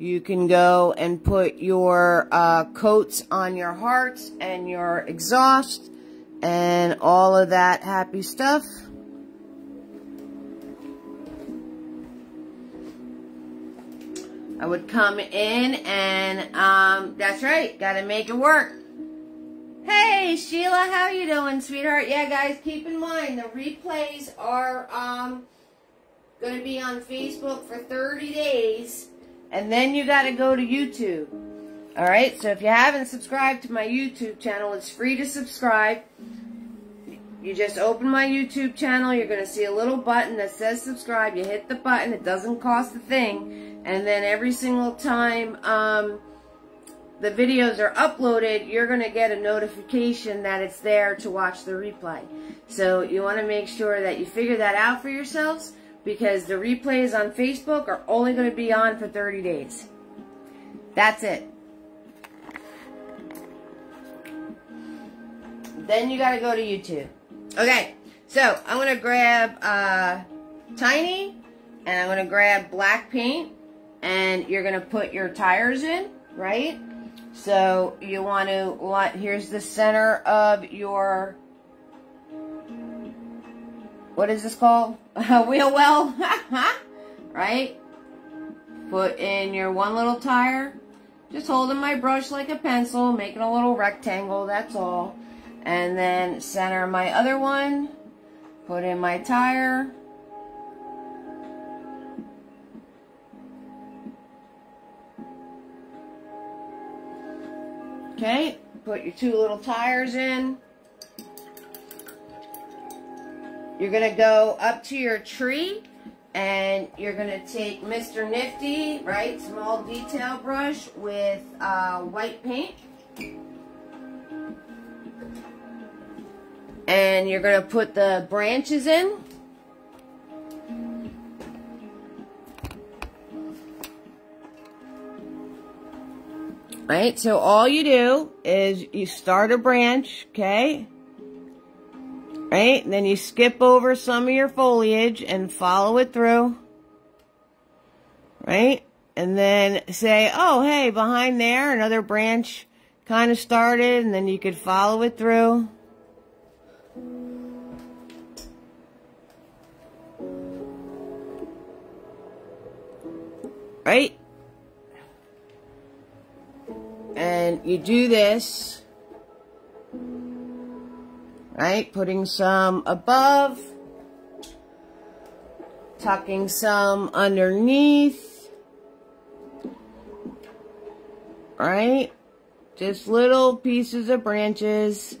you can go and put your uh, coats on your hearts and your exhaust and all of that happy stuff. I would come in and, um, that's right, gotta make it work. Hey, Sheila, how you doing, sweetheart? Yeah, guys, keep in mind, the replays are, um, gonna be on Facebook for 30 days and then you got to go to YouTube. All right, so if you haven't subscribed to my YouTube channel, it's free to subscribe. You just open my YouTube channel, you're going to see a little button that says subscribe. You hit the button, it doesn't cost a thing. And then every single time um, the videos are uploaded, you're going to get a notification that it's there to watch the replay. So you want to make sure that you figure that out for yourselves because the replays on Facebook are only going to be on for 30 days. That's it. Then you got to go to YouTube. Okay, so I'm going to grab uh, Tiny, and I'm going to grab black paint, and you're going to put your tires in, right? So you want to, here's the center of your, what is this called? Wheel well, right? Put in your one little tire. Just holding my brush like a pencil, making a little rectangle, that's all. And then center my other one. Put in my tire. Okay, put your two little tires in. You're going to go up to your tree and you're going to take Mr. Nifty, right, small detail brush with uh, white paint. And you're going to put the branches in. Right, so all you do is you start a branch, okay? Right, and then you skip over some of your foliage and follow it through. Right, and then say, oh, hey, behind there, another branch kind of started, and then you could follow it through. Right? And you do this, right? Putting some above, tucking some underneath, right? Just little pieces of branches,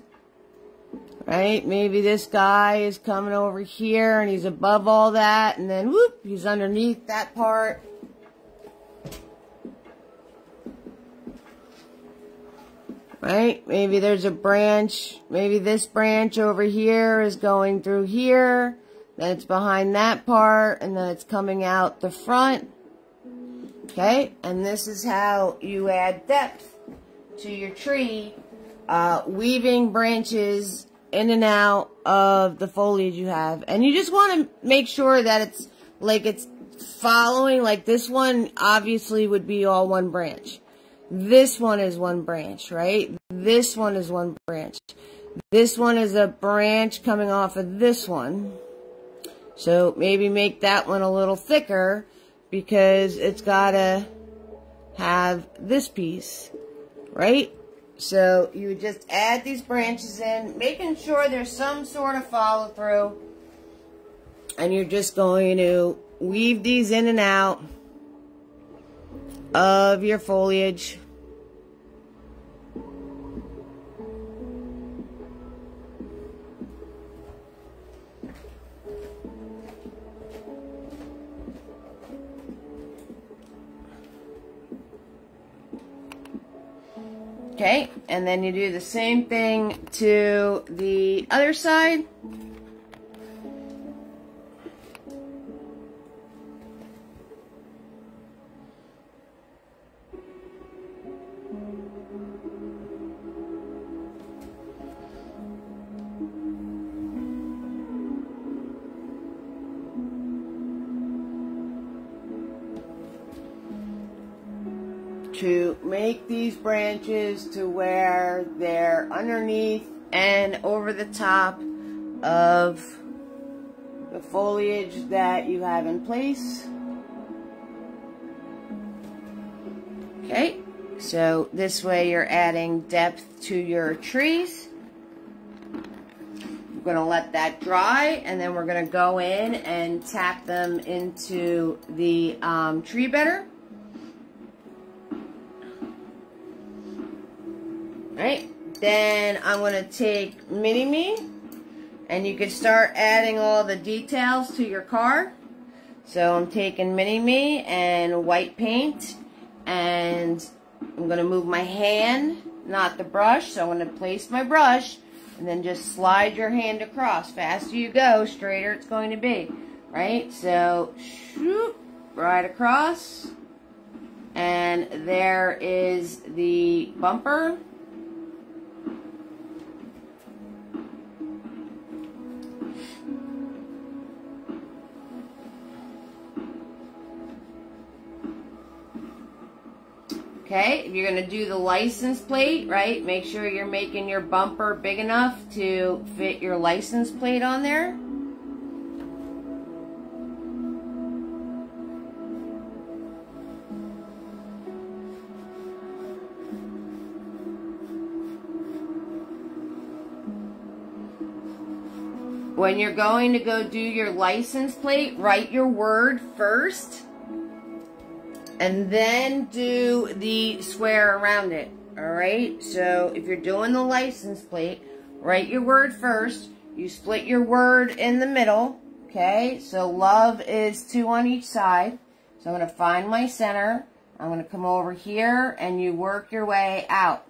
right? Maybe this guy is coming over here and he's above all that and then whoop, he's underneath that part. Right? Maybe there's a branch, maybe this branch over here is going through here, then it's behind that part, and then it's coming out the front. Okay, and this is how you add depth to your tree, uh, weaving branches in and out of the foliage you have. And you just want to make sure that it's like it's following, like this one obviously would be all one branch. This one is one branch, right? This one is one branch. This one is a branch coming off of this one. So maybe make that one a little thicker because it's got to have this piece, right? So you would just add these branches in, making sure there's some sort of follow through. And you're just going to weave these in and out of your foliage. Okay, and then you do the same thing to the other side. Branches to where they're underneath and over the top of the foliage that you have in place. Okay, so this way you're adding depth to your trees. We're going to let that dry and then we're going to go in and tap them into the um, tree bedder. Right? Then I'm going to take Mini-Me and you can start adding all the details to your car. So I'm taking Mini-Me and white paint and I'm going to move my hand, not the brush. So I'm going to place my brush and then just slide your hand across. Faster you go, straighter it's going to be. Right? So, shoot, right across. And there is the bumper. Okay, if you're going to do the license plate, right, make sure you're making your bumper big enough to fit your license plate on there. When you're going to go do your license plate, write your word first and then do the square around it. All right. So if you're doing the license plate, write your word first. You split your word in the middle. Okay. So love is two on each side. So I'm going to find my center. I'm going to come over here and you work your way out.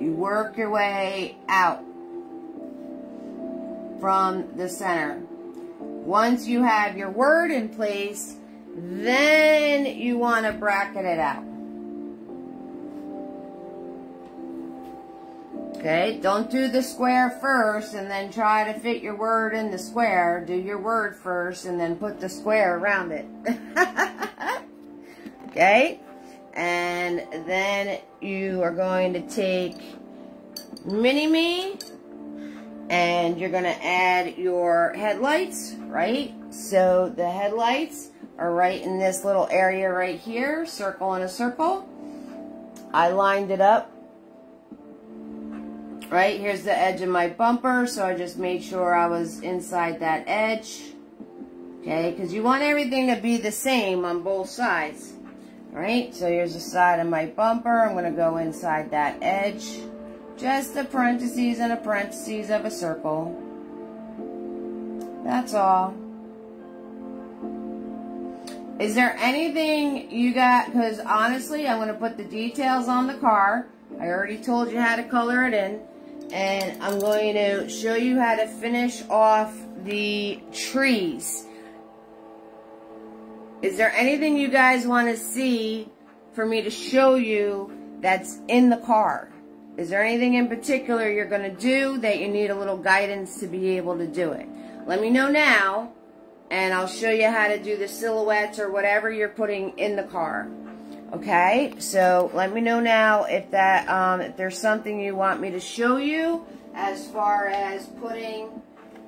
You work your way out from the center. Once you have your word in place, then you want to bracket it out. Okay, don't do the square first and then try to fit your word in the square. Do your word first and then put the square around it. okay, and then you are going to take Mini-Me and you're going to add your headlights, right? So the headlights are right in this little area right here, circle in a circle. I lined it up. Right, here's the edge of my bumper, so I just made sure I was inside that edge. Okay, because you want everything to be the same on both sides. Alright, so here's the side of my bumper. I'm going to go inside that edge. Just the parentheses and a parentheses of a circle. That's all. Is there anything you got, because honestly, I'm going to put the details on the car. I already told you how to color it in. And I'm going to show you how to finish off the trees. Is there anything you guys want to see for me to show you that's in the car? Is there anything in particular you're going to do that you need a little guidance to be able to do it? Let me know now, and I'll show you how to do the silhouettes or whatever you're putting in the car. Okay, so let me know now if that um, if there's something you want me to show you as far as putting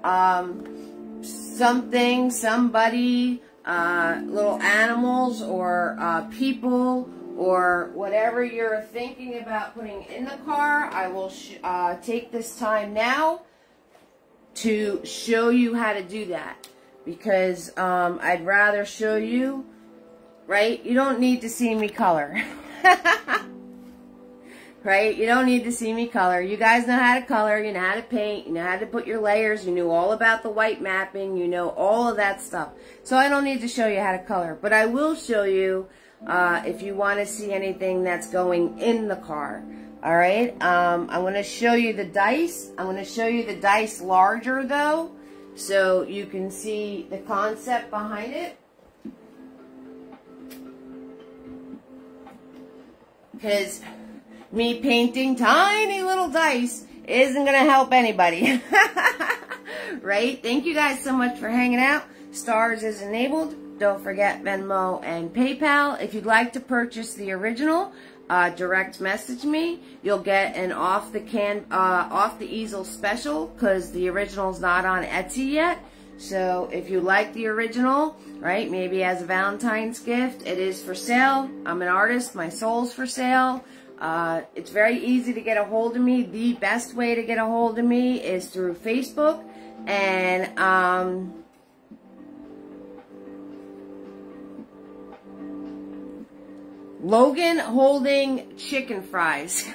um, something, somebody, uh, little animals or uh, people or whatever you're thinking about putting in the car, I will uh, take this time now to show you how to do that. Because um, I'd rather show you, right? You don't need to see me color. right? You don't need to see me color. You guys know how to color. You know how to paint. You know how to put your layers. You know all about the white mapping. You know all of that stuff. So I don't need to show you how to color. But I will show you uh, if you want to see anything that's going in the car. All right, um, I'm going to show you the dice. I'm going to show you the dice larger though, so you can see the concept behind it. Because me painting tiny little dice isn't going to help anybody. right? Thank you guys so much for hanging out. Stars is enabled. Don't forget Venmo and PayPal. If you'd like to purchase the original, uh, direct message me. You'll get an off the can uh, off the easel special because the original's not on Etsy yet. So if you like the original, right, maybe as a Valentine's gift, it is for sale. I'm an artist. My soul's for sale. Uh, it's very easy to get a hold of me. The best way to get a hold of me is through Facebook. And um, Logan holding chicken fries.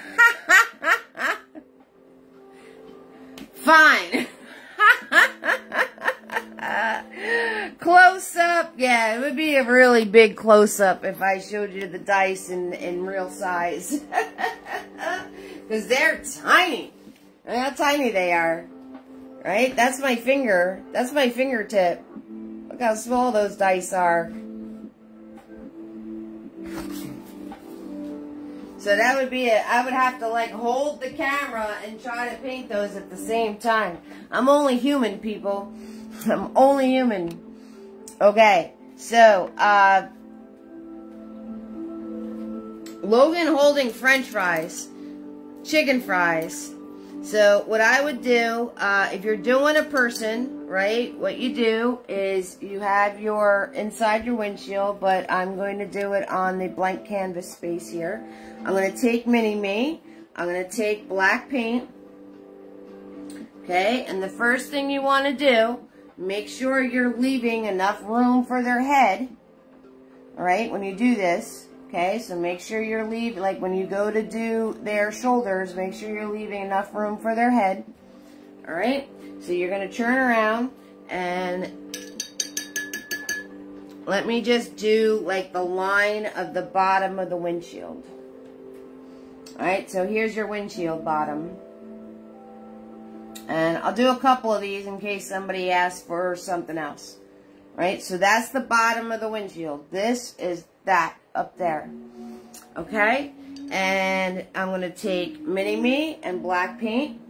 Fine. close up. Yeah, it would be a really big close up if I showed you the dice in, in real size. Because they're tiny. Look how tiny they are. Right? That's my finger. That's my fingertip. Look how small those dice are. So that would be it. I would have to like hold the camera and try to paint those at the same time. I'm only human, people. I'm only human. Okay, so, uh, Logan holding french fries, chicken fries. So what I would do, uh, if you're doing a person, right, what you do is you have your, inside your windshield, but I'm going to do it on the blank canvas space here. I'm going to take Mini-Me. I'm going to take black paint. Okay, and the first thing you want to do, make sure you're leaving enough room for their head. All right, when you do this. Okay, so make sure you're leaving, like when you go to do their shoulders, make sure you're leaving enough room for their head. All right, so you're going to turn around and let me just do like the line of the bottom of the windshield. All right, so here's your windshield bottom. And I'll do a couple of these in case somebody asks for something else. Right, so that's the bottom of the windshield. This is that up there. Okay? And I'm going to take Mini-Me and black paint.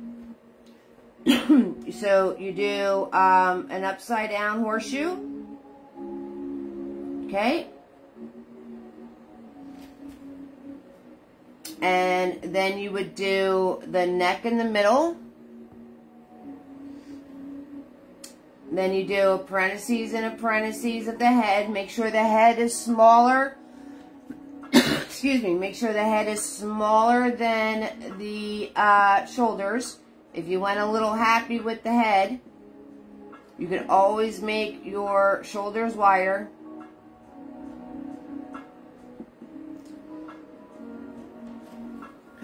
so you do um, an upside down horseshoe. Okay? And then you would do the neck in the middle. Then you do a parentheses and a parentheses of the head. Make sure the head is smaller. Excuse me. Make sure the head is smaller than the uh, shoulders. If you went a little happy with the head, you can always make your shoulders wider.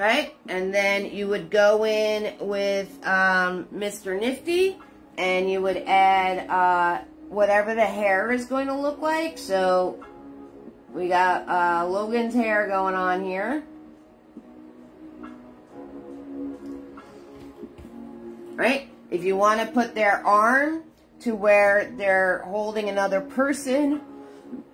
Okay, and then you would go in with um, Mr. Nifty and you would add uh, whatever the hair is going to look like. So we got uh, Logan's hair going on here. Right? If you want to put their arm to where they're holding another person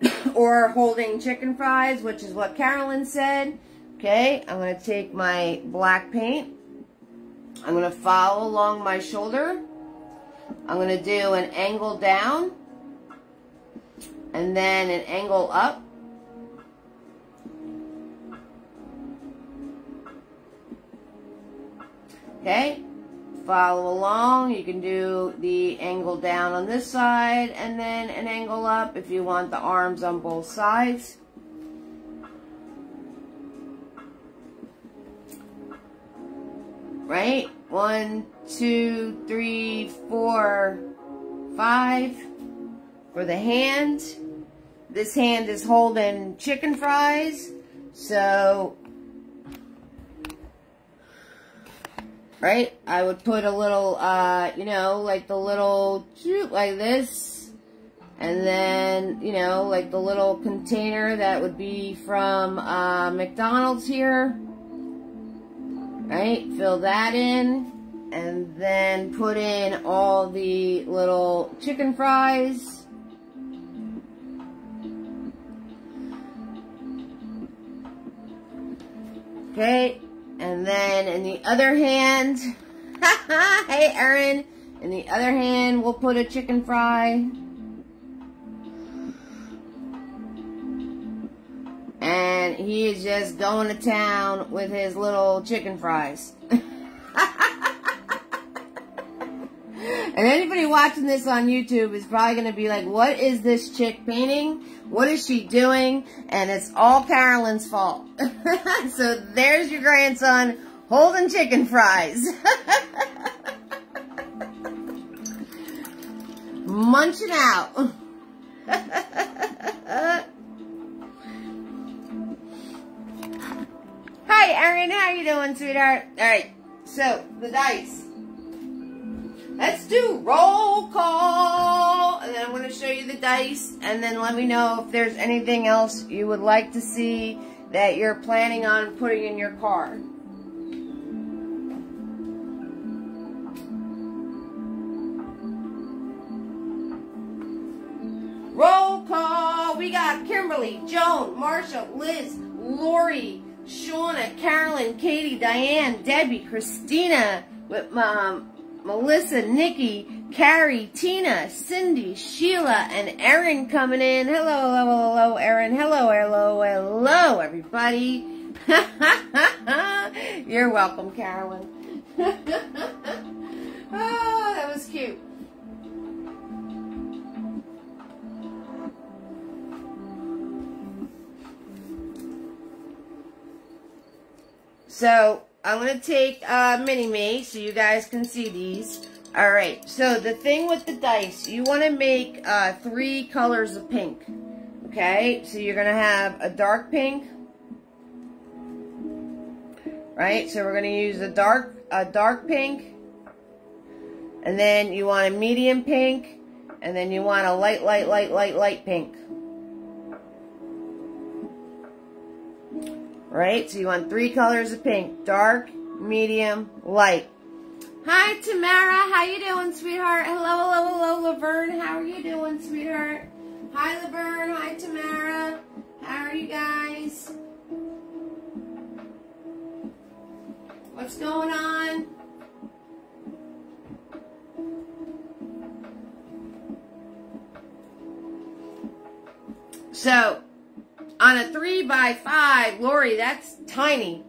or holding chicken fries, which is what Carolyn said. Okay, I'm going to take my black paint. I'm going to follow along my shoulder. I'm going to do an angle down and then an angle up. Okay, follow along. You can do the angle down on this side and then an angle up if you want the arms on both sides. Right? One, two, three, four, five. For the hand, this hand is holding chicken fries. So, right, I would put a little, uh, you know, like the little, like this. And then, you know, like the little container that would be from uh, McDonald's here. Right, fill that in and then put in all the little chicken fries. Okay, and then in the other hand, hey Erin, in the other hand we'll put a chicken fry. And he is just going to town with his little chicken fries. And anybody watching this on YouTube is probably going to be like, what is this chick painting? What is she doing? And it's all Carolyn's fault. so there's your grandson holding chicken fries. Munching out. right, Erin, how you doing, sweetheart? All right, so the dice. Let's do roll call, and then I'm going to show you the dice, and then let me know if there's anything else you would like to see that you're planning on putting in your card. Roll call. We got Kimberly, Joan, Marsha, Liz, Lori, Shauna, Carolyn, Katie, Diane, Debbie, Christina, with um, Melissa, Nikki, Carrie, Tina, Cindy, Sheila, and Erin coming in. Hello, hello, hello, Erin. Hello, hello, hello, everybody. You're welcome, Carolyn. oh, that was cute. So, I'm going to take uh, Mini-Me so you guys can see these. Alright, so the thing with the dice, you want to make uh, three colors of pink. Okay, so you're going to have a dark pink. Right, so we're going to use a dark, a dark pink. And then you want a medium pink. And then you want a light, light, light, light, light pink. Right, so you want three colors of pink. Dark, medium, light. Hi, Tamara. How you doing, sweetheart? Hello, hello, hello, Laverne. How are you doing, sweetheart? Hi, Laverne. Hi, Tamara. How are you guys? What's going on? So, on a three by five, Lori, that's tiny.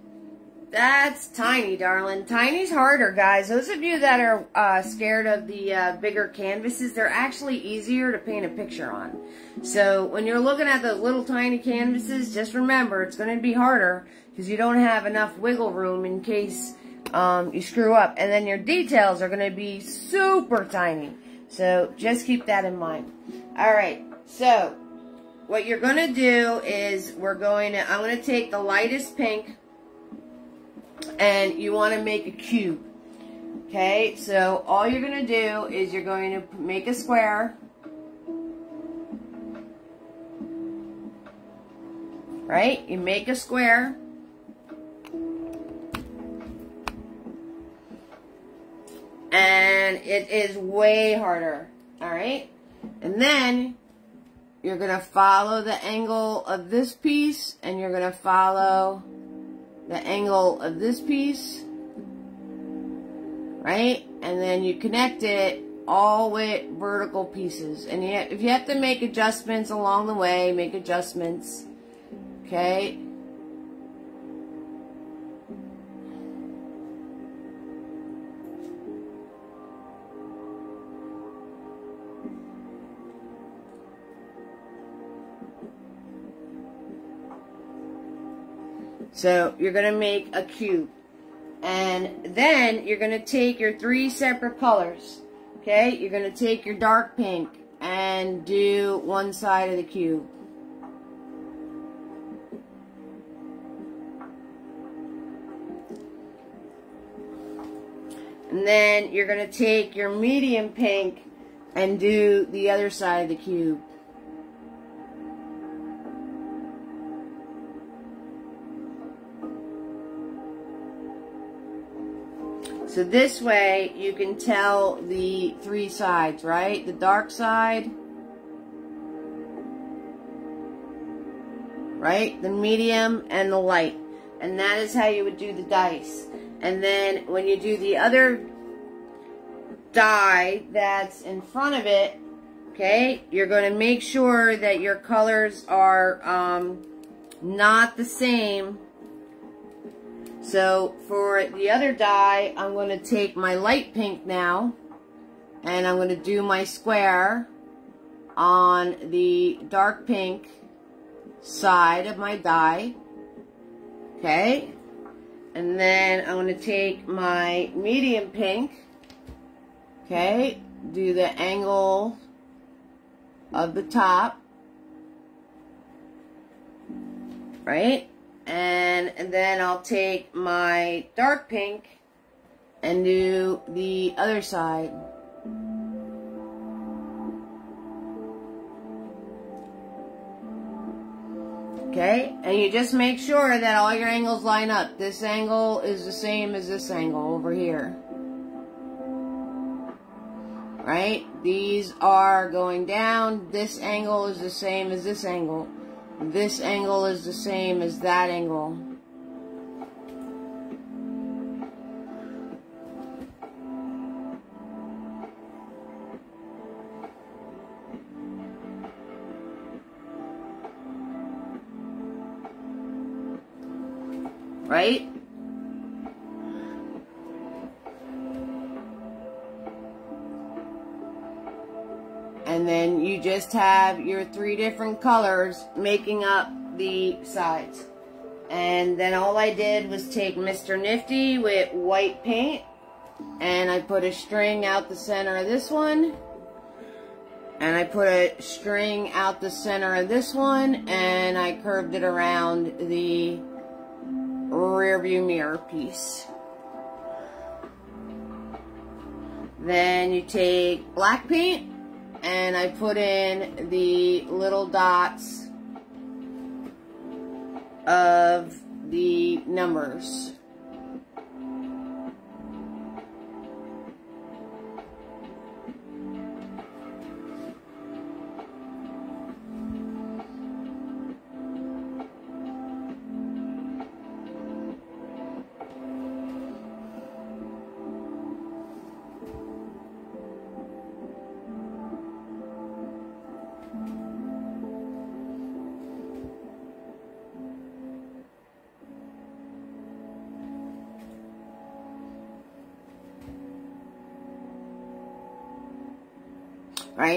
That's tiny, darling. Tiny's harder, guys. Those of you that are uh, scared of the uh, bigger canvases, they're actually easier to paint a picture on. So when you're looking at those little tiny canvases, just remember it's going to be harder because you don't have enough wiggle room in case um, you screw up. And then your details are going to be super tiny. So just keep that in mind. All right. So what you're going to do is we're going to, I'm going to take the lightest pink and you want to make a cube. Okay, so all you're going to do is you're going to make a square. Right? You make a square. And it is way harder. Alright? And then you're going to follow the angle of this piece and you're going to follow the angle of this piece, right? And then you connect it all with vertical pieces. And you have, if you have to make adjustments along the way, make adjustments, okay? So you're going to make a cube. And then you're going to take your three separate colors. Okay, you're going to take your dark pink and do one side of the cube. And then you're going to take your medium pink and do the other side of the cube. So this way you can tell the three sides, right? The dark side, right? The medium and the light. And that is how you would do the dice. And then when you do the other die that's in front of it, okay, you're going to make sure that your colors are um, not the same so for the other die, I'm going to take my light pink now, and I'm going to do my square on the dark pink side of my die. Okay. And then I'm going to take my medium pink. Okay. Do the angle of the top. Right and, then I'll take my dark pink and do the other side. Okay, and you just make sure that all your angles line up. This angle is the same as this angle over here. right? These are going down. This angle is the same as this angle. This angle is the same as that angle. Right? You just have your three different colors making up the sides. And then all I did was take Mr. Nifty with white paint and I put a string out the center of this one and I put a string out the center of this one and I curved it around the rear view mirror piece. Then you take black paint and I put in the little dots of the numbers.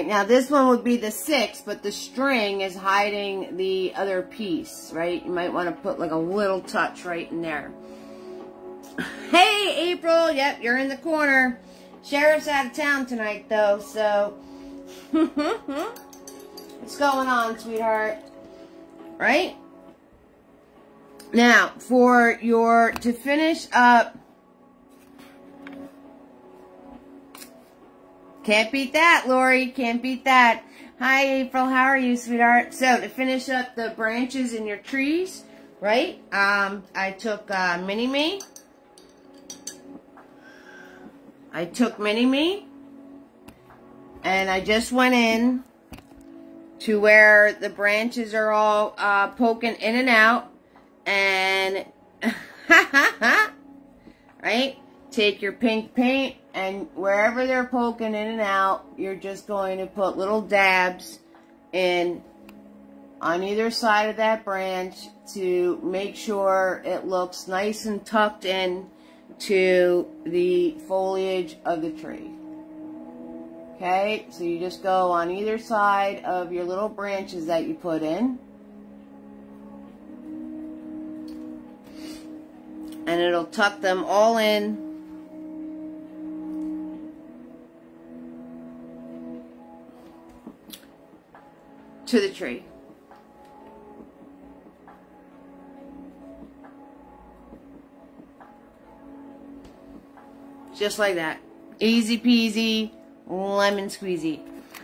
Right? Now this one would be the six, but the string is hiding the other piece, right? You might want to put like a little touch right in there. Hey, April. Yep, you're in the corner. Sheriff's out of town tonight, though, so... What's going on, sweetheart? Right? Now, for your... To finish up Can't beat that, Lori. Can't beat that. Hi, April. How are you, sweetheart? So, to finish up the branches in your trees, right, um, I took uh, Mini-Me. I took Mini-Me. And I just went in to where the branches are all uh, poking in and out. And, right, take your pink paint and wherever they're poking in and out, you're just going to put little dabs in on either side of that branch to make sure it looks nice and tucked in to the foliage of the tree. Okay, so you just go on either side of your little branches that you put in. And it'll tuck them all in to the tree. Just like that. Easy peasy, lemon squeezy.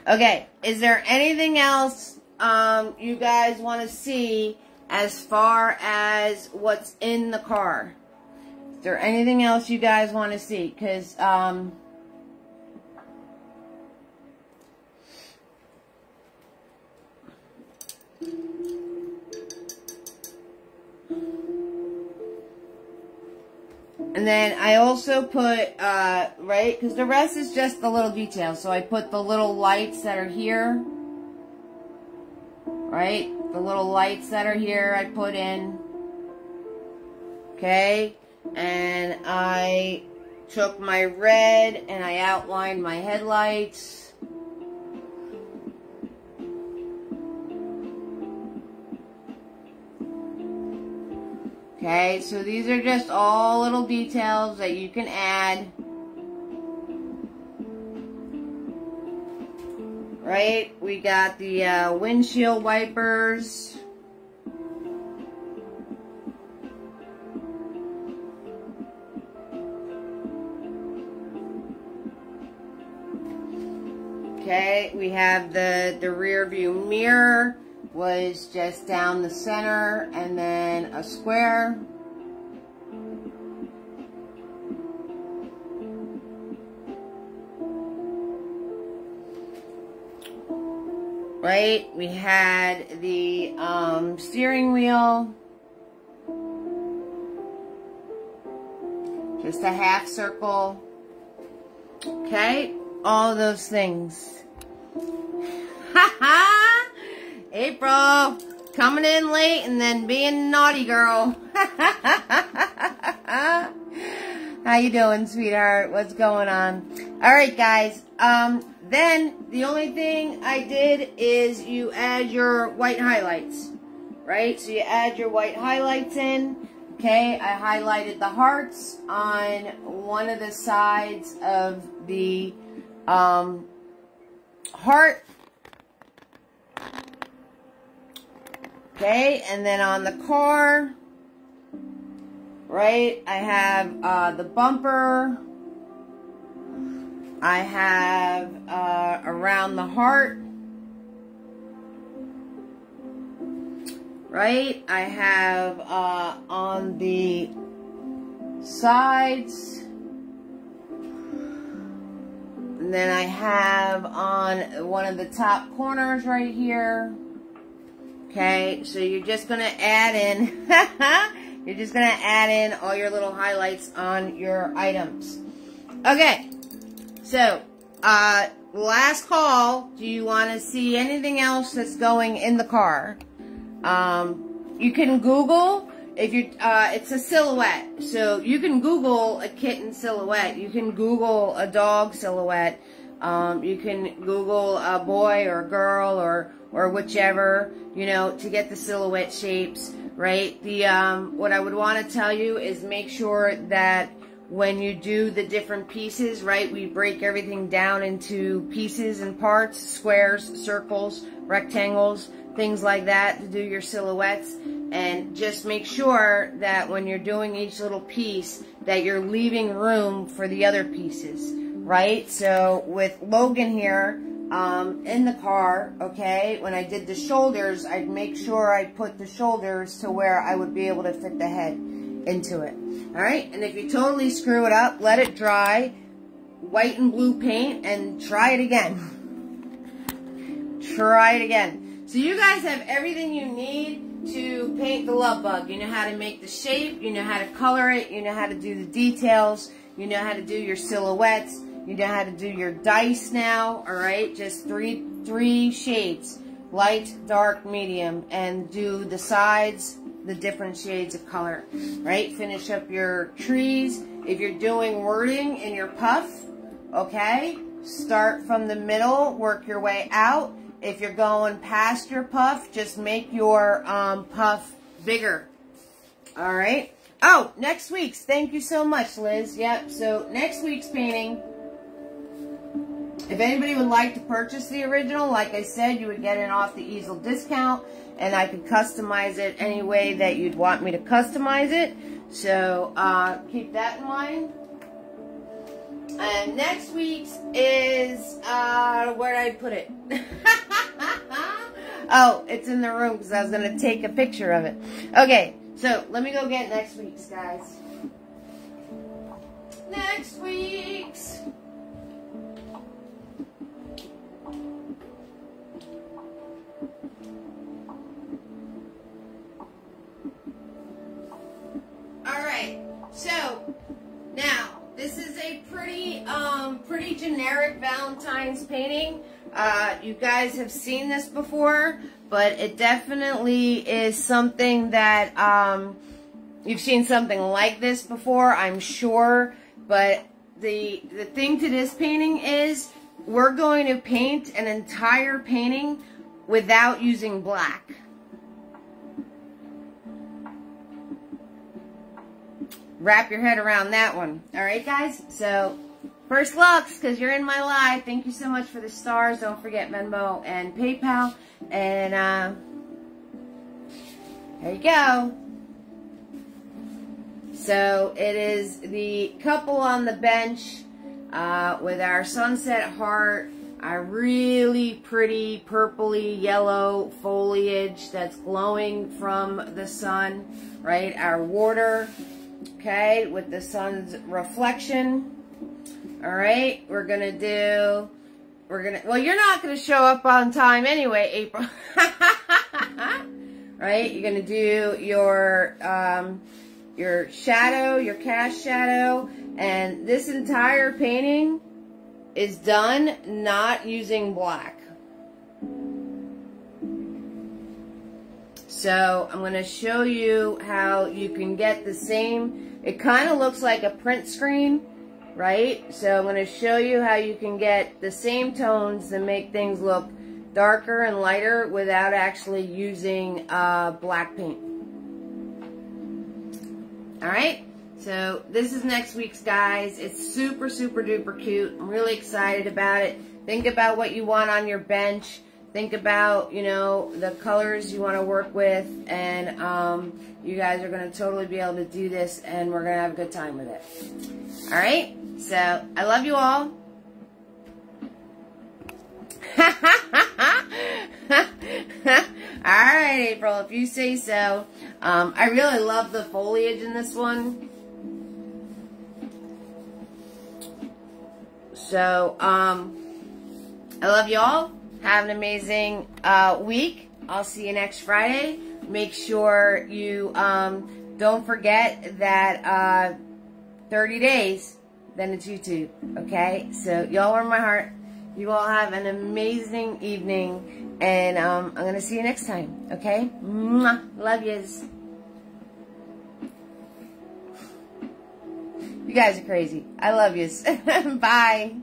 Okay, is there anything else um, you guys want to see as far as what's in the car? Is there anything else you guys want to see? Because, um, And then I also put, uh, right, because the rest is just the little details. So I put the little lights that are here. Right? The little lights that are here I put in. Okay? And I took my red and I outlined my headlights. Okay, so these are just all little details that you can add. Right, we got the uh, windshield wipers. Okay, we have the, the rear view mirror was just down the center and then a square. right? We had the um, steering wheel. Just a half circle. Okay? All those things. Ha ha! April! Coming in late and then being naughty girl. How you doing, sweetheart? What's going on? All right, guys. Um, then the only thing I did is you add your white highlights, right? So you add your white highlights in. Okay, I highlighted the hearts on one of the sides of the um, heart. Okay, and then on the car, right, I have uh, the bumper. I have uh, around the heart. Right, I have uh, on the sides. And then I have on one of the top corners right here. Okay, so you're just going to add in, you're just going to add in all your little highlights on your items. Okay, so, uh, last call, do you want to see anything else that's going in the car? Um, you can Google, if you, uh, it's a silhouette. So you can Google a kitten silhouette. You can Google a dog silhouette. Um, you can Google a boy or a girl or or whichever, you know, to get the silhouette shapes, right? The, um, what I would want to tell you is make sure that when you do the different pieces, right, we break everything down into pieces and parts, squares, circles, rectangles, things like that to do your silhouettes. And just make sure that when you're doing each little piece, that you're leaving room for the other pieces, right? So with Logan here, um, in the car, okay, when I did the shoulders, I'd make sure I put the shoulders to where I would be able to fit the head into it. All right, and if you totally screw it up, let it dry, white and blue paint, and try it again. try it again. So you guys have everything you need to paint the love bug. You know how to make the shape, you know how to color it, you know how to do the details, you know how to do your silhouettes, you know how to do your dice now, all right? Just three, three shades, light, dark, medium, and do the sides, the different shades of color, right? Finish up your trees. If you're doing wording in your puff, okay, start from the middle, work your way out. If you're going past your puff, just make your um, puff bigger, all right? Oh, next week's. Thank you so much, Liz. Yep, so next week's painting if anybody would like to purchase the original, like I said, you would get an off the easel discount and I could customize it any way that you'd want me to customize it. So uh, keep that in mind. And next week's is, uh, where did I put it? oh, it's in the room because I was going to take a picture of it. Okay, so let me go get next week's, guys. Next week's. So now this is a pretty um, pretty generic Valentine's painting. Uh, you guys have seen this before, but it definitely is something that um, you've seen something like this before, I'm sure. But the the thing to this painting is we're going to paint an entire painting without using black. Wrap your head around that one. All right, guys? So, first looks, because you're in my live. Thank you so much for the stars. Don't forget Venmo and PayPal. And, uh, there you go. So, it is the couple on the bench uh, with our sunset heart, our really pretty purpley yellow foliage that's glowing from the sun, right? Our water okay, with the sun's reflection. All right, we're going to do we're gonna, well, you're not gonna show up on time anyway, April. right? You're gonna do your, um, your shadow, your cast shadow, and this entire painting is done not using black. So I'm going to show you how you can get the same, it kind of looks like a print screen, right? So I'm going to show you how you can get the same tones to make things look darker and lighter without actually using uh, black paint. Alright, so this is next week's guys. It's super, super duper cute. I'm really excited about it. Think about what you want on your bench. Think about, you know, the colors you want to work with. And um, you guys are going to totally be able to do this. And we're going to have a good time with it. Alright, so I love you all. Alright, April, if you say so. Um, I really love the foliage in this one. So, um, I love you all. Have an amazing uh, week. I'll see you next Friday. Make sure you um, don't forget that uh, 30 days, then it's YouTube. Okay? So, y'all are my heart. You all have an amazing evening. And um, I'm going to see you next time. Okay? Mwah. Love yous. You guys are crazy. I love yous. Bye.